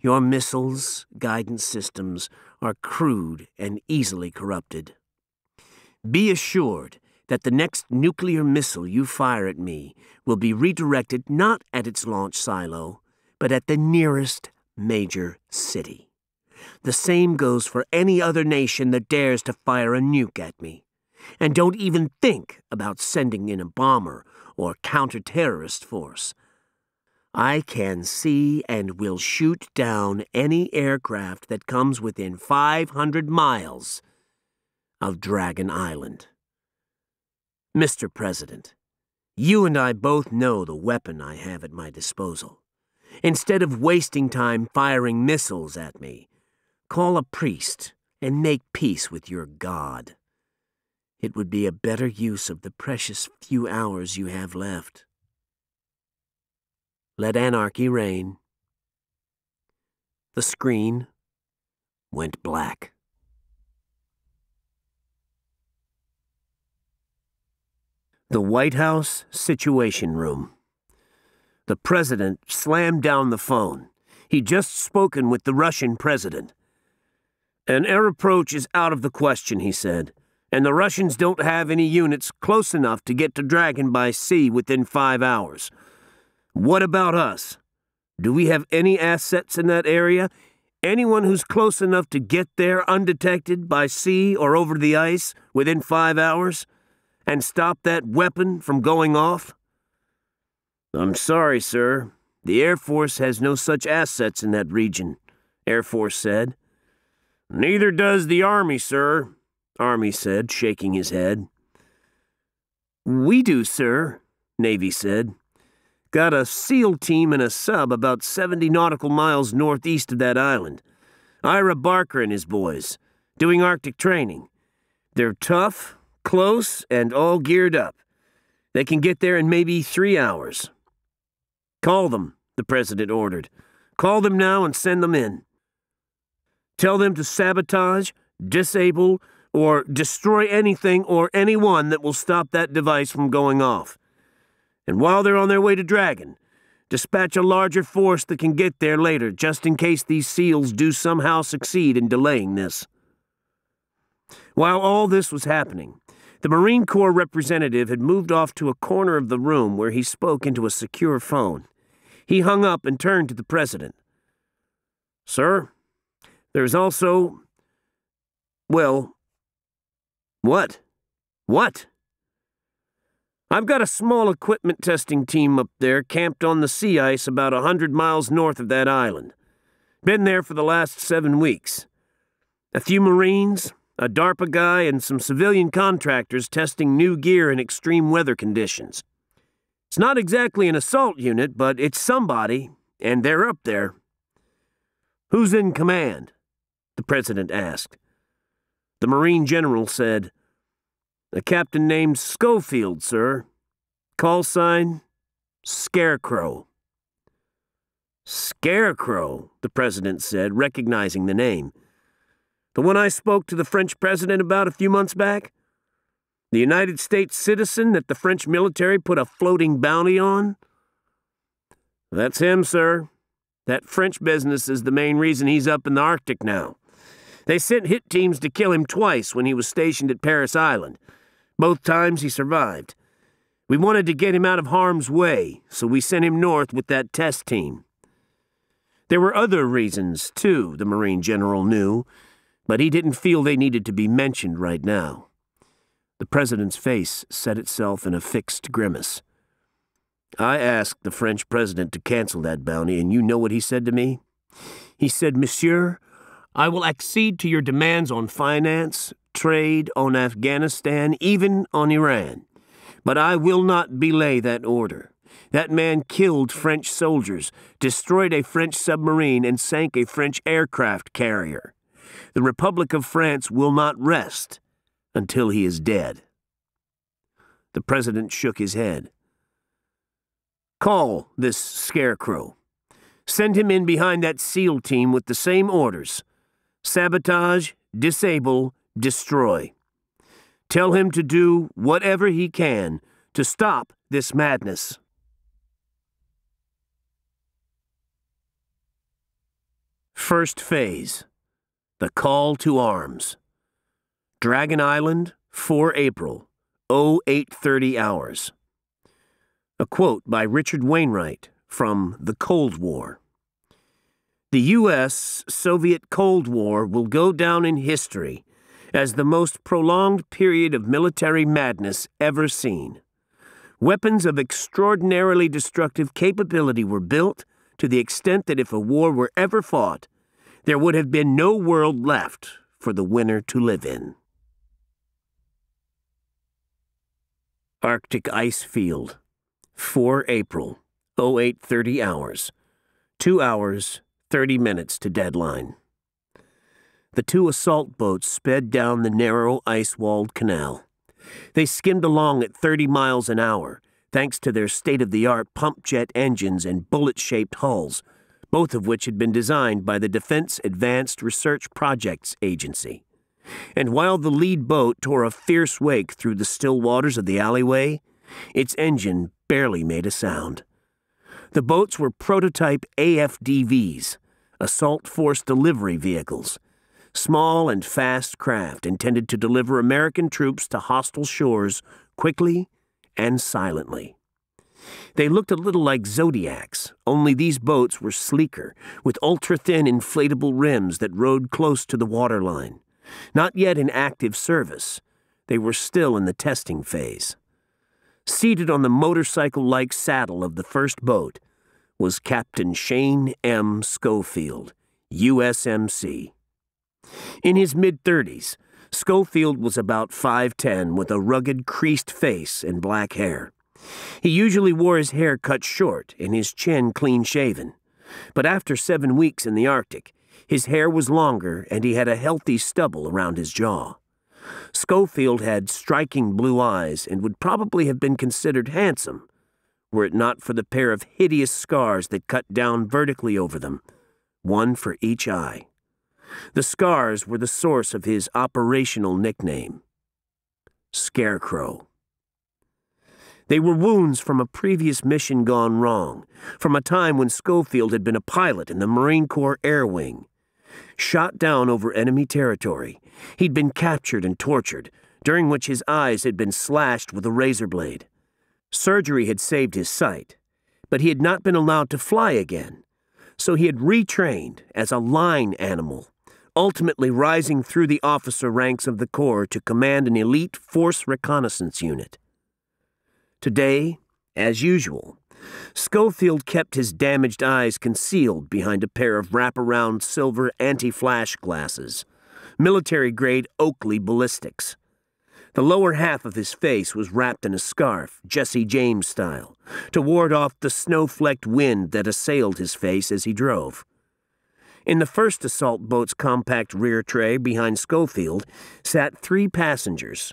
Your missiles, guidance systems, are crude and easily corrupted. Be assured that the next nuclear missile you fire at me will be redirected not at its launch silo, but at the nearest major city. The same goes for any other nation that dares to fire a nuke at me. And don't even think about sending in a bomber or counter-terrorist force. I can see and will shoot down any aircraft that comes within 500 miles of Dragon Island. Mr. President, you and I both know the weapon I have at my disposal. Instead of wasting time firing missiles at me, call a priest and make peace with your God. It would be a better use of the precious few hours you have left. Let anarchy reign. The screen went black. The White House Situation Room. The president slammed down the phone. He'd just spoken with the Russian president. An air approach is out of the question, he said and the Russians don't have any units close enough to get to Dragon by sea within five hours. What about us? Do we have any assets in that area? Anyone who's close enough to get there undetected by sea or over the ice within five hours? And stop that weapon from going off? I'm sorry, sir. The Air Force has no such assets in that region, Air Force said. Neither does the Army, sir, Army said, shaking his head. We do, sir, Navy said. Got a SEAL team and a sub about 70 nautical miles northeast of that island. Ira Barker and his boys, doing Arctic training. They're tough, close, and all geared up. They can get there in maybe three hours. Call them, the President ordered. Call them now and send them in. Tell them to sabotage, disable, or destroy anything or anyone that will stop that device from going off. And while they're on their way to Dragon, dispatch a larger force that can get there later, just in case these SEALs do somehow succeed in delaying this. While all this was happening, the Marine Corps representative had moved off to a corner of the room where he spoke into a secure phone. He hung up and turned to the President. Sir, there's also. Well, what? What? I've got a small equipment testing team up there camped on the sea ice about a hundred miles north of that island. Been there for the last seven weeks. A few Marines, a DARPA guy, and some civilian contractors testing new gear in extreme weather conditions. It's not exactly an assault unit, but it's somebody, and they're up there. Who's in command? The President asked. The Marine General said, A captain named Schofield, sir. Call sign, Scarecrow. Scarecrow, the President said, recognizing the name. The one I spoke to the French President about a few months back? The United States citizen that the French military put a floating bounty on? That's him, sir. That French business is the main reason he's up in the Arctic now. They sent hit teams to kill him twice when he was stationed at Parris Island. Both times he survived. We wanted to get him out of harm's way, so we sent him north with that test team. There were other reasons, too, the Marine General knew, but he didn't feel they needed to be mentioned right now. The president's face set itself in a fixed grimace. I asked the French president to cancel that bounty, and you know what he said to me? He said, Monsieur, I will accede to your demands on finance, trade, on Afghanistan, even on Iran. But I will not belay that order. That man killed French soldiers, destroyed a French submarine, and sank a French aircraft carrier. The Republic of France will not rest until he is dead. The president shook his head. Call this scarecrow. Send him in behind that SEAL team with the same orders sabotage, disable, destroy. Tell him to do whatever he can to stop this madness. First phase The Call to Arms. Dragon Island, 4 April, 0830 hours. A quote by Richard Wainwright from The Cold War. The U.S. Soviet Cold War will go down in history as the most prolonged period of military madness ever seen. Weapons of extraordinarily destructive capability were built to the extent that if a war were ever fought, there would have been no world left for the winner to live in. Arctic Ice Field, 4 April, 0830 hours. 2 hours, 30 minutes to deadline. The two assault boats sped down the narrow ice-walled canal. They skimmed along at 30 miles an hour, thanks to their state-of-the-art pump jet engines and bullet-shaped hulls, both of which had been designed by the Defense Advanced Research Projects Agency. And while the lead boat tore a fierce wake through the still waters of the alleyway, its engine barely made a sound. The boats were prototype AFDVs, Assault Force Delivery Vehicles, small and fast craft intended to deliver American troops to hostile shores quickly and silently. They looked a little like Zodiacs, only these boats were sleeker, with ultra thin inflatable rims that rode close to the waterline. Not yet in active service, they were still in the testing phase. Seated on the motorcycle like saddle of the first boat was Captain Shane M. Schofield, USMC. In his mid 30s, Schofield was about 5'10 with a rugged, creased face and black hair. He usually wore his hair cut short and his chin clean shaven. But after seven weeks in the Arctic, his hair was longer and he had a healthy stubble around his jaw. Schofield had striking blue eyes and would probably have been considered handsome, were it not for the pair of hideous scars that cut down vertically over them, one for each eye. The scars were the source of his operational nickname Scarecrow. They were wounds from a previous mission gone wrong, from a time when Schofield had been a pilot in the Marine Corps Air Wing. Shot down over enemy territory, He'd been captured and tortured, during which his eyes had been slashed with a razor blade. Surgery had saved his sight, but he had not been allowed to fly again, so he had retrained as a line animal, ultimately rising through the officer ranks of the Corps to command an elite force reconnaissance unit. Today, as usual, Schofield kept his damaged eyes concealed behind a pair of wraparound silver anti flash glasses military grade Oakley ballistics. The lower half of his face was wrapped in a scarf, Jesse James style, to ward off the snow flecked wind that assailed his face as he drove. In the first assault boat's compact rear tray behind Schofield sat three passengers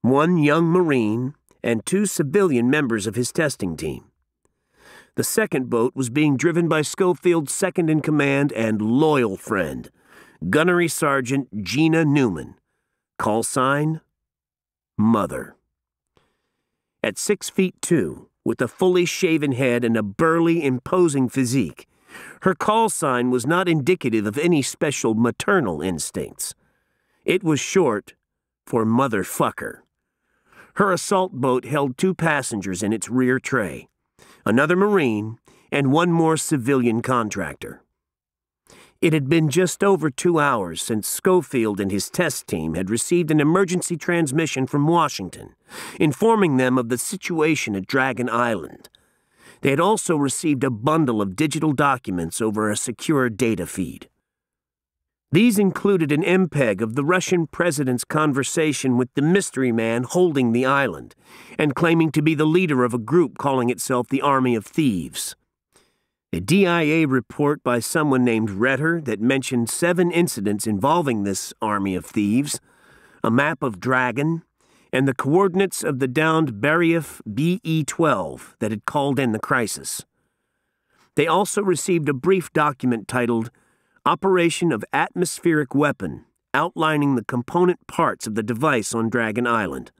one young Marine and two civilian members of his testing team. The second boat was being driven by Schofield's second in command and loyal friend, Gunnery Sergeant Gina Newman. Call sign Mother. At six feet two, with a fully shaven head and a burly, imposing physique, her call sign was not indicative of any special maternal instincts. It was short for motherfucker. Her assault boat held two passengers in its rear tray another Marine and one more civilian contractor. It had been just over two hours since Schofield and his test team had received an emergency transmission from Washington, informing them of the situation at Dragon Island. They had also received a bundle of digital documents over a secure data feed. These included an MPEG of the Russian president's conversation with the mystery man holding the island and claiming to be the leader of a group calling itself the Army of Thieves. A DIA report by someone named Retter that mentioned seven incidents involving this army of thieves, a map of Dragon, and the coordinates of the downed Beriev BE 12 that had called in the crisis. They also received a brief document titled Operation of Atmospheric Weapon, outlining the component parts of the device on Dragon Island.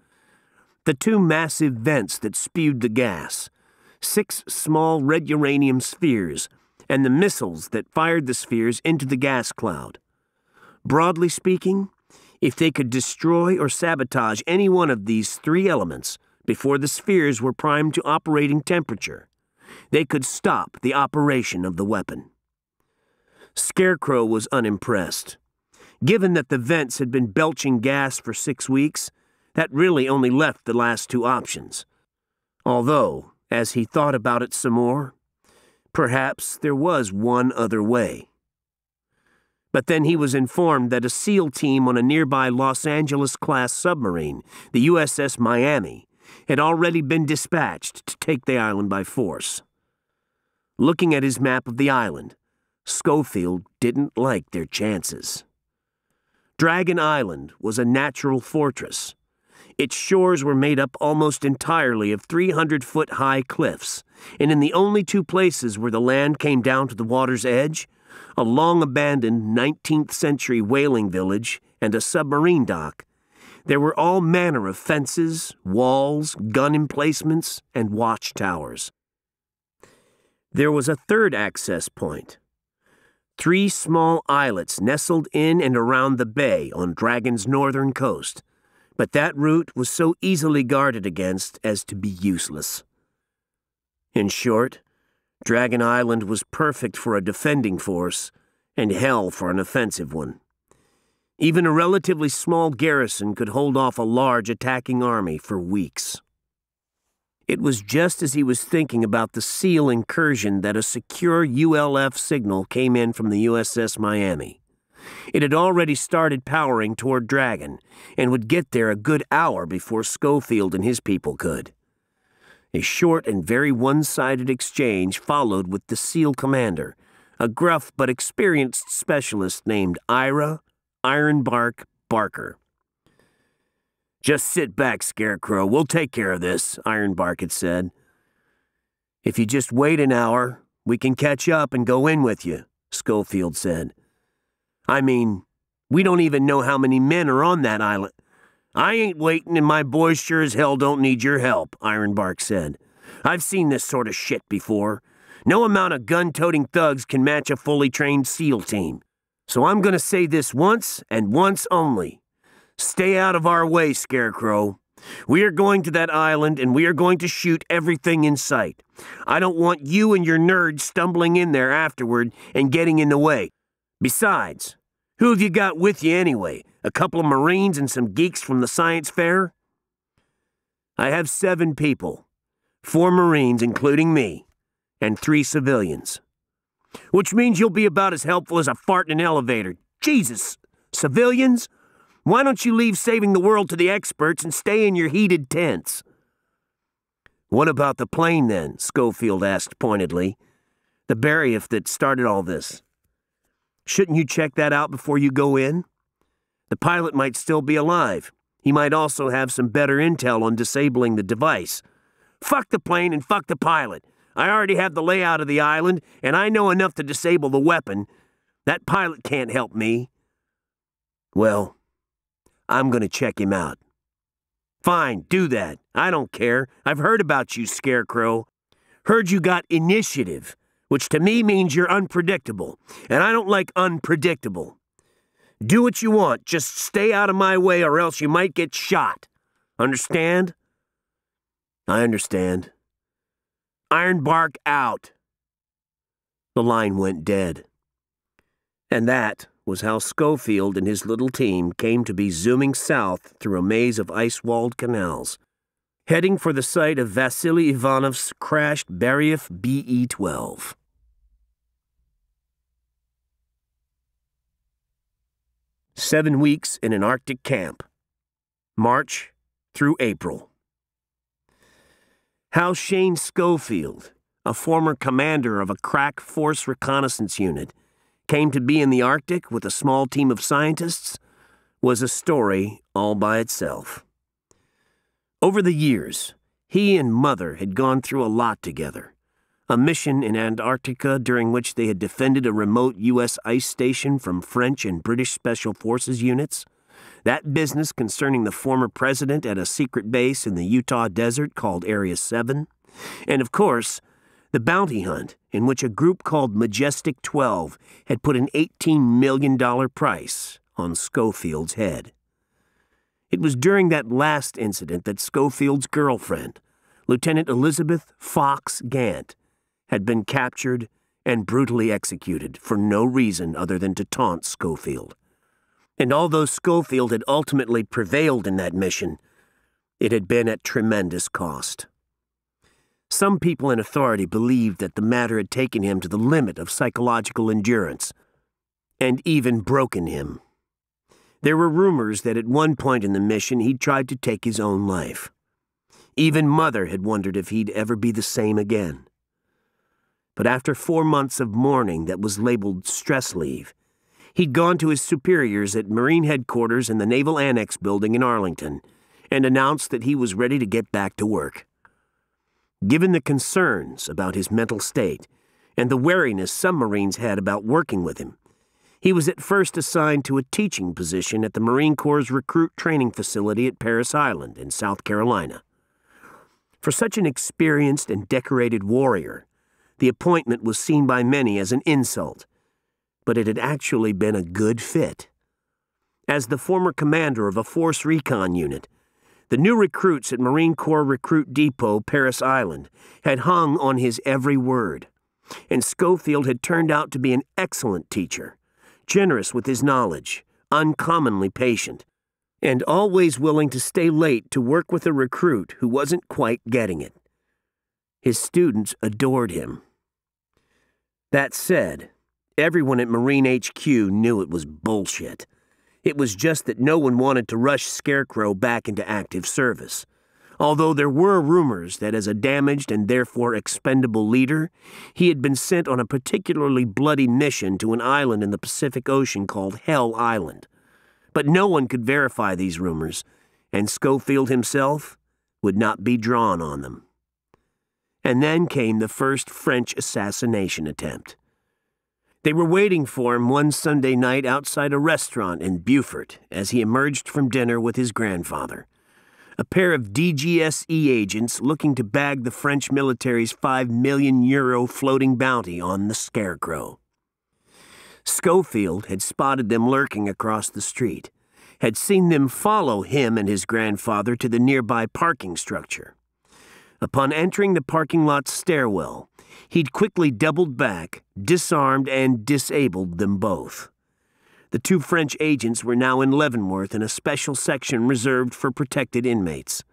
The two massive vents that spewed the gas six small red uranium spheres, and the missiles that fired the spheres into the gas cloud. Broadly speaking, if they could destroy or sabotage any one of these three elements before the spheres were primed to operating temperature, they could stop the operation of the weapon. Scarecrow was unimpressed. Given that the vents had been belching gas for six weeks, that really only left the last two options. Although, as he thought about it some more, perhaps there was one other way. But then he was informed that a SEAL team on a nearby Los Angeles class submarine, the USS Miami, had already been dispatched to take the island by force. Looking at his map of the island, Schofield didn't like their chances. Dragon Island was a natural fortress its shores were made up almost entirely of 300 foot high cliffs, and in the only two places where the land came down to the water's edge, a long abandoned 19th century whaling village and a submarine dock, there were all manner of fences, walls, gun emplacements, and watchtowers. There was a third access point. Three small islets nestled in and around the bay on Dragon's northern coast but that route was so easily guarded against as to be useless. In short, Dragon Island was perfect for a defending force and hell for an offensive one. Even a relatively small garrison could hold off a large attacking army for weeks. It was just as he was thinking about the SEAL incursion that a secure ULF signal came in from the USS Miami. It had already started powering toward Dragon, and would get there a good hour before Schofield and his people could. A short and very one sided exchange followed with the SEAL commander, a gruff but experienced specialist named Ira Ironbark Barker. Just sit back, Scarecrow. We'll take care of this, Ironbark had said. If you just wait an hour, we can catch up and go in with you, Schofield said. I mean, we don't even know how many men are on that island. I ain't waiting, and my boys sure as hell don't need your help, Ironbark said. I've seen this sort of shit before. No amount of gun toting thugs can match a fully trained SEAL team. So I'm going to say this once and once only. Stay out of our way, Scarecrow. We are going to that island and we are going to shoot everything in sight. I don't want you and your nerds stumbling in there afterward and getting in the way. Besides, who have you got with you anyway? A couple of Marines and some geeks from the science fair? I have seven people four Marines, including me, and three civilians. Which means you'll be about as helpful as a fart in an elevator. Jesus! Civilians? Why don't you leave saving the world to the experts and stay in your heated tents? What about the plane then? Schofield asked pointedly. The Beriev that started all this. Shouldn't you check that out before you go in? The pilot might still be alive. He might also have some better intel on disabling the device. Fuck the plane and fuck the pilot. I already have the layout of the island, and I know enough to disable the weapon. That pilot can't help me. Well, I'm going to check him out. Fine, do that. I don't care. I've heard about you, Scarecrow. Heard you got initiative which to me means you're unpredictable, and I don't like unpredictable. Do what you want, just stay out of my way or else you might get shot. Understand? I understand. Ironbark out. The line went dead. And that was how Schofield and his little team came to be zooming south through a maze of ice walled canals, heading for the site of Vasily Ivanov's crashed Beriev BE 12. Seven weeks in an Arctic camp, March through April. How Shane Schofield, a former commander of a crack force reconnaissance unit, came to be in the Arctic with a small team of scientists was a story all by itself. Over the years, he and Mother had gone through a lot together. A mission in Antarctica during which they had defended a remote U.S. ice station from French and British Special Forces units. That business concerning the former president at a secret base in the Utah desert called Area 7. And of course, the bounty hunt, in which a group called Majestic 12 had put an $18 million price on Schofield's head. It was during that last incident that Schofield's girlfriend, Lieutenant Elizabeth Fox Gant, had been captured and brutally executed for no reason other than to taunt Schofield. And although Schofield had ultimately prevailed in that mission, it had been at tremendous cost. Some people in authority believed that the matter had taken him to the limit of psychological endurance, and even broken him. There were rumors that at one point in the mission he'd tried to take his own life. Even Mother had wondered if he'd ever be the same again. But after four months of mourning that was labeled stress leave, he'd gone to his superiors at Marine Headquarters in the Naval Annex building in Arlington and announced that he was ready to get back to work. Given the concerns about his mental state and the wariness some Marines had about working with him, he was at first assigned to a teaching position at the Marine Corps' recruit training facility at Parris Island in South Carolina. For such an experienced and decorated warrior, the appointment was seen by many as an insult, but it had actually been a good fit. As the former commander of a force recon unit, the new recruits at Marine Corps Recruit Depot, Parris Island, had hung on his every word. And Schofield had turned out to be an excellent teacher, generous with his knowledge, uncommonly patient, and always willing to stay late to work with a recruit who wasn't quite getting it. His students adored him. That said, everyone at Marine HQ knew it was bullshit. It was just that no one wanted to rush Scarecrow back into active service. Although there were rumors that as a damaged and therefore expendable leader, he had been sent on a particularly bloody mission to an island in the Pacific Ocean called Hell Island. But no one could verify these rumors, and Schofield himself would not be drawn on them. And then came the first French assassination attempt. They were waiting for him one Sunday night outside a restaurant in Beaufort as he emerged from dinner with his grandfather. A pair of DGSE agents looking to bag the French military's 5 million euro floating bounty on the Scarecrow. Schofield had spotted them lurking across the street, had seen them follow him and his grandfather to the nearby parking structure. Upon entering the parking lot's stairwell, he'd quickly doubled back, disarmed, and disabled them both. The two French agents were now in Leavenworth in a special section reserved for protected inmates.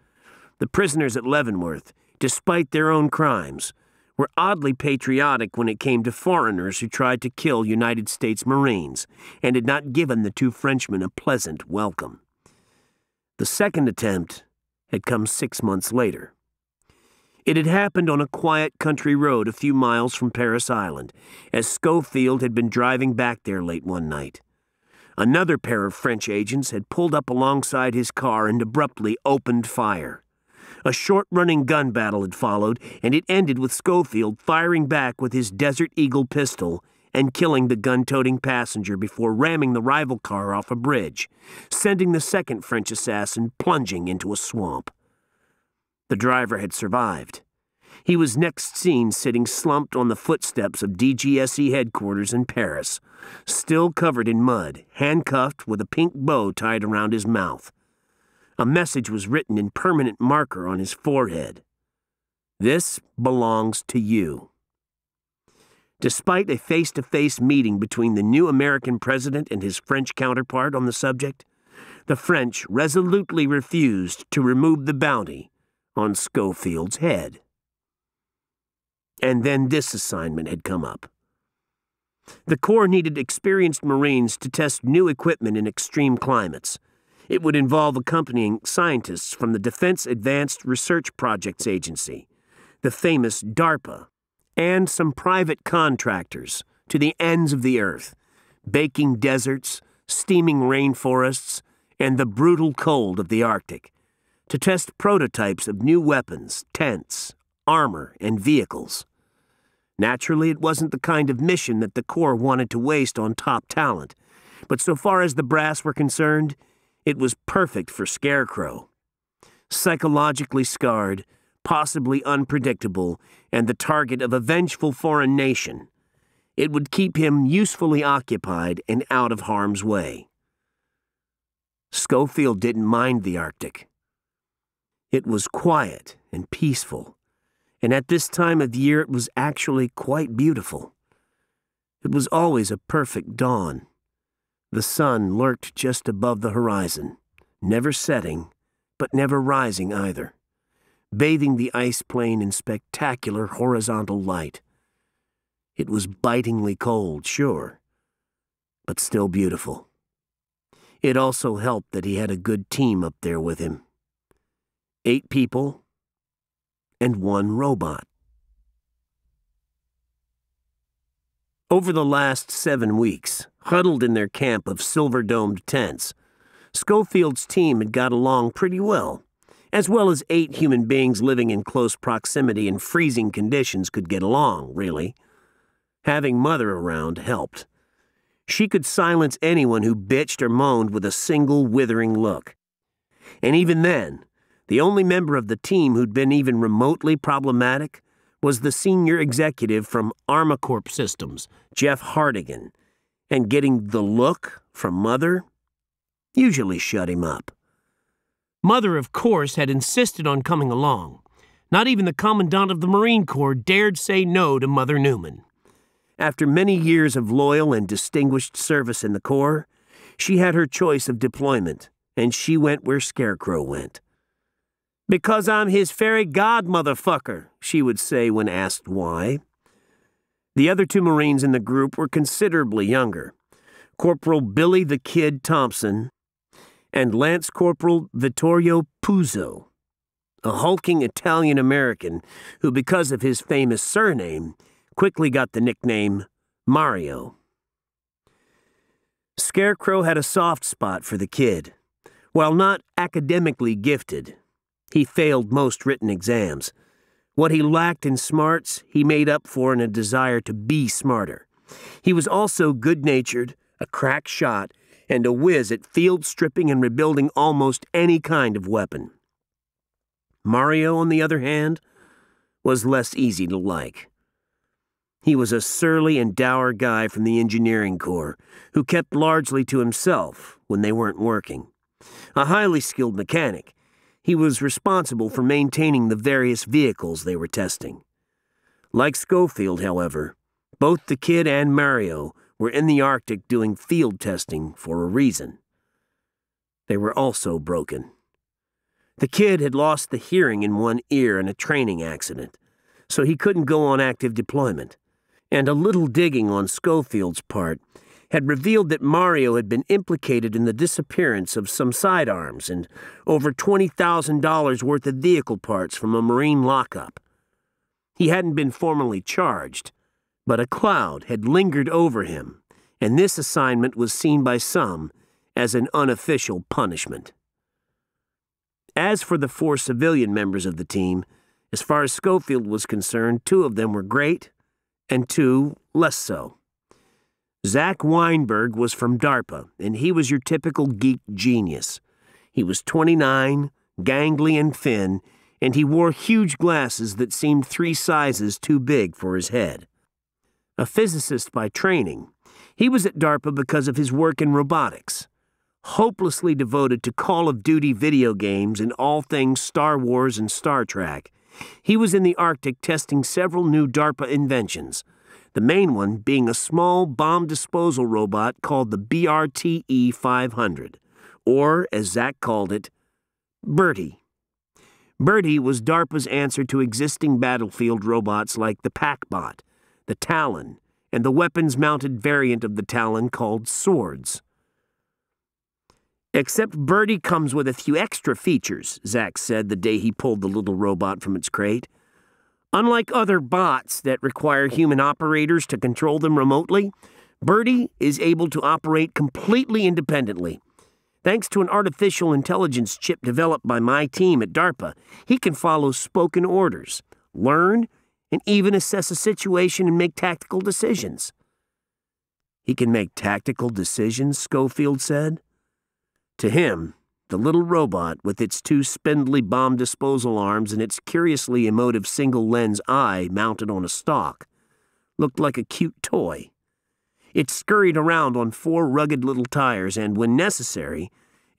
The prisoners at Leavenworth, despite their own crimes, were oddly patriotic when it came to foreigners who tried to kill United States Marines and had not given the two Frenchmen a pleasant welcome. The second attempt had come six months later. It had happened on a quiet country road a few miles from Parris Island, as Schofield had been driving back there late one night. Another pair of French agents had pulled up alongside his car and abruptly opened fire. A short running gun battle had followed, and it ended with Schofield firing back with his Desert Eagle pistol and killing the gun toting passenger before ramming the rival car off a bridge, sending the second French assassin plunging into a swamp. The driver had survived. He was next seen sitting slumped on the footsteps of DGSE headquarters in Paris, still covered in mud, handcuffed with a pink bow tied around his mouth. A message was written in permanent marker on his forehead. This belongs to you. Despite a face to face meeting between the new American president and his French counterpart on the subject, the French resolutely refused to remove the bounty on Schofield's head. And then this assignment had come up. The Corps needed experienced Marines to test new equipment in extreme climates. It would involve accompanying scientists from the Defense Advanced Research Projects Agency, the famous DARPA, and some private contractors to the ends of the earth, baking deserts, steaming rainforests, and the brutal cold of the Arctic, to test prototypes of new weapons, tents, armor, and vehicles. Naturally, it wasn't the kind of mission that the Corps wanted to waste on top talent, but so far as the brass were concerned, it was perfect for Scarecrow. Psychologically scarred, possibly unpredictable, and the target of a vengeful foreign nation, it would keep him usefully occupied and out of harm's way. Schofield didn't mind the Arctic. It was quiet and peaceful, and at this time of year it was actually quite beautiful. It was always a perfect dawn. The sun lurked just above the horizon, never setting, but never rising either, bathing the ice plain in spectacular horizontal light. It was bitingly cold, sure, but still beautiful. It also helped that he had a good team up there with him. Eight people and one robot. Over the last seven weeks, huddled in their camp of silver domed tents, Schofield's team had got along pretty well, as well as eight human beings living in close proximity in freezing conditions could get along, really. Having Mother around helped. She could silence anyone who bitched or moaned with a single withering look. And even then, the only member of the team who'd been even remotely problematic was the senior executive from Armacorp Systems, Jeff Hardigan, and getting the look from Mother usually shut him up. Mother, of course, had insisted on coming along. Not even the Commandant of the Marine Corps dared say no to Mother Newman. After many years of loyal and distinguished service in the Corps, she had her choice of deployment, and she went where Scarecrow went. Because I'm his fairy godmotherfucker, she would say when asked why. The other two Marines in the group were considerably younger Corporal Billy the Kid Thompson and Lance Corporal Vittorio Puzo, a hulking Italian American who, because of his famous surname, quickly got the nickname Mario. Scarecrow had a soft spot for the kid. While not academically gifted, he failed most written exams. What he lacked in smarts, he made up for in a desire to be smarter. He was also good natured, a crack shot, and a whiz at field stripping and rebuilding almost any kind of weapon. Mario, on the other hand, was less easy to like. He was a surly and dour guy from the engineering corps who kept largely to himself when they weren't working. A highly skilled mechanic, he was responsible for maintaining the various vehicles they were testing. Like Schofield, however, both the kid and Mario were in the Arctic doing field testing for a reason. They were also broken. The kid had lost the hearing in one ear in a training accident, so he couldn't go on active deployment and a little digging on Schofield's part had revealed that Mario had been implicated in the disappearance of some sidearms and over $20,000 worth of vehicle parts from a Marine lockup. He hadn't been formally charged, but a cloud had lingered over him, and this assignment was seen by some as an unofficial punishment. As for the four civilian members of the team, as far as Schofield was concerned, two of them were great and two less so. Zach Weinberg was from DARPA, and he was your typical geek genius. He was 29, gangly and thin, and he wore huge glasses that seemed three sizes too big for his head. A physicist by training, he was at DARPA because of his work in robotics. Hopelessly devoted to Call of Duty video games and all things Star Wars and Star Trek, he was in the Arctic testing several new DARPA inventions the main one being a small bomb disposal robot called the BRTE 500, or as Zach called it, Bertie. Bertie was DARPA's answer to existing battlefield robots like the PackBot, the Talon, and the weapons mounted variant of the Talon called Swords. Except Bertie comes with a few extra features, Zach said the day he pulled the little robot from its crate. Unlike other bots that require human operators to control them remotely, Bertie is able to operate completely independently. Thanks to an artificial intelligence chip developed by my team at DARPA, he can follow spoken orders, learn, and even assess a situation and make tactical decisions. He can make tactical decisions, Schofield said. To him, the little robot, with its two spindly bomb disposal arms and its curiously emotive single lens eye mounted on a stalk, looked like a cute toy. It scurried around on four rugged little tires and, when necessary,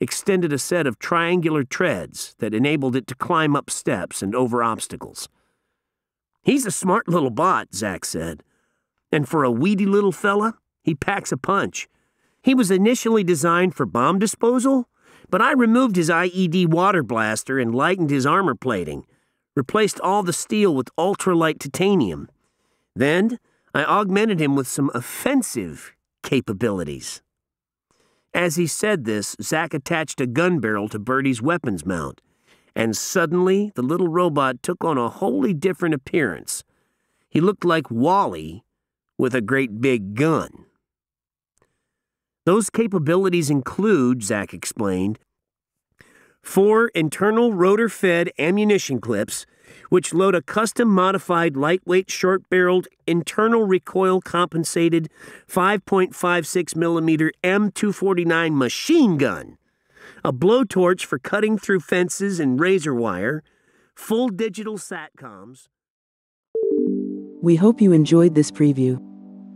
extended a set of triangular treads that enabled it to climb up steps and over obstacles. He's a smart little bot, Zach said. And for a weedy little fella, he packs a punch. He was initially designed for bomb disposal, but I removed his IED water blaster and lightened his armor plating, replaced all the steel with ultralight titanium. Then, I augmented him with some offensive capabilities. As he said this, Zach attached a gun barrel to Bertie's weapons mount, and suddenly the little robot took on a wholly different appearance. He looked like WALL-E with a great big gun. Those capabilities include, Zach explained, four internal rotor fed ammunition clips, which load a custom modified lightweight short barreled internal recoil compensated 5.56 millimeter M249 machine gun, a blowtorch for cutting through fences and razor wire, full digital SATCOMs. We hope you enjoyed this preview.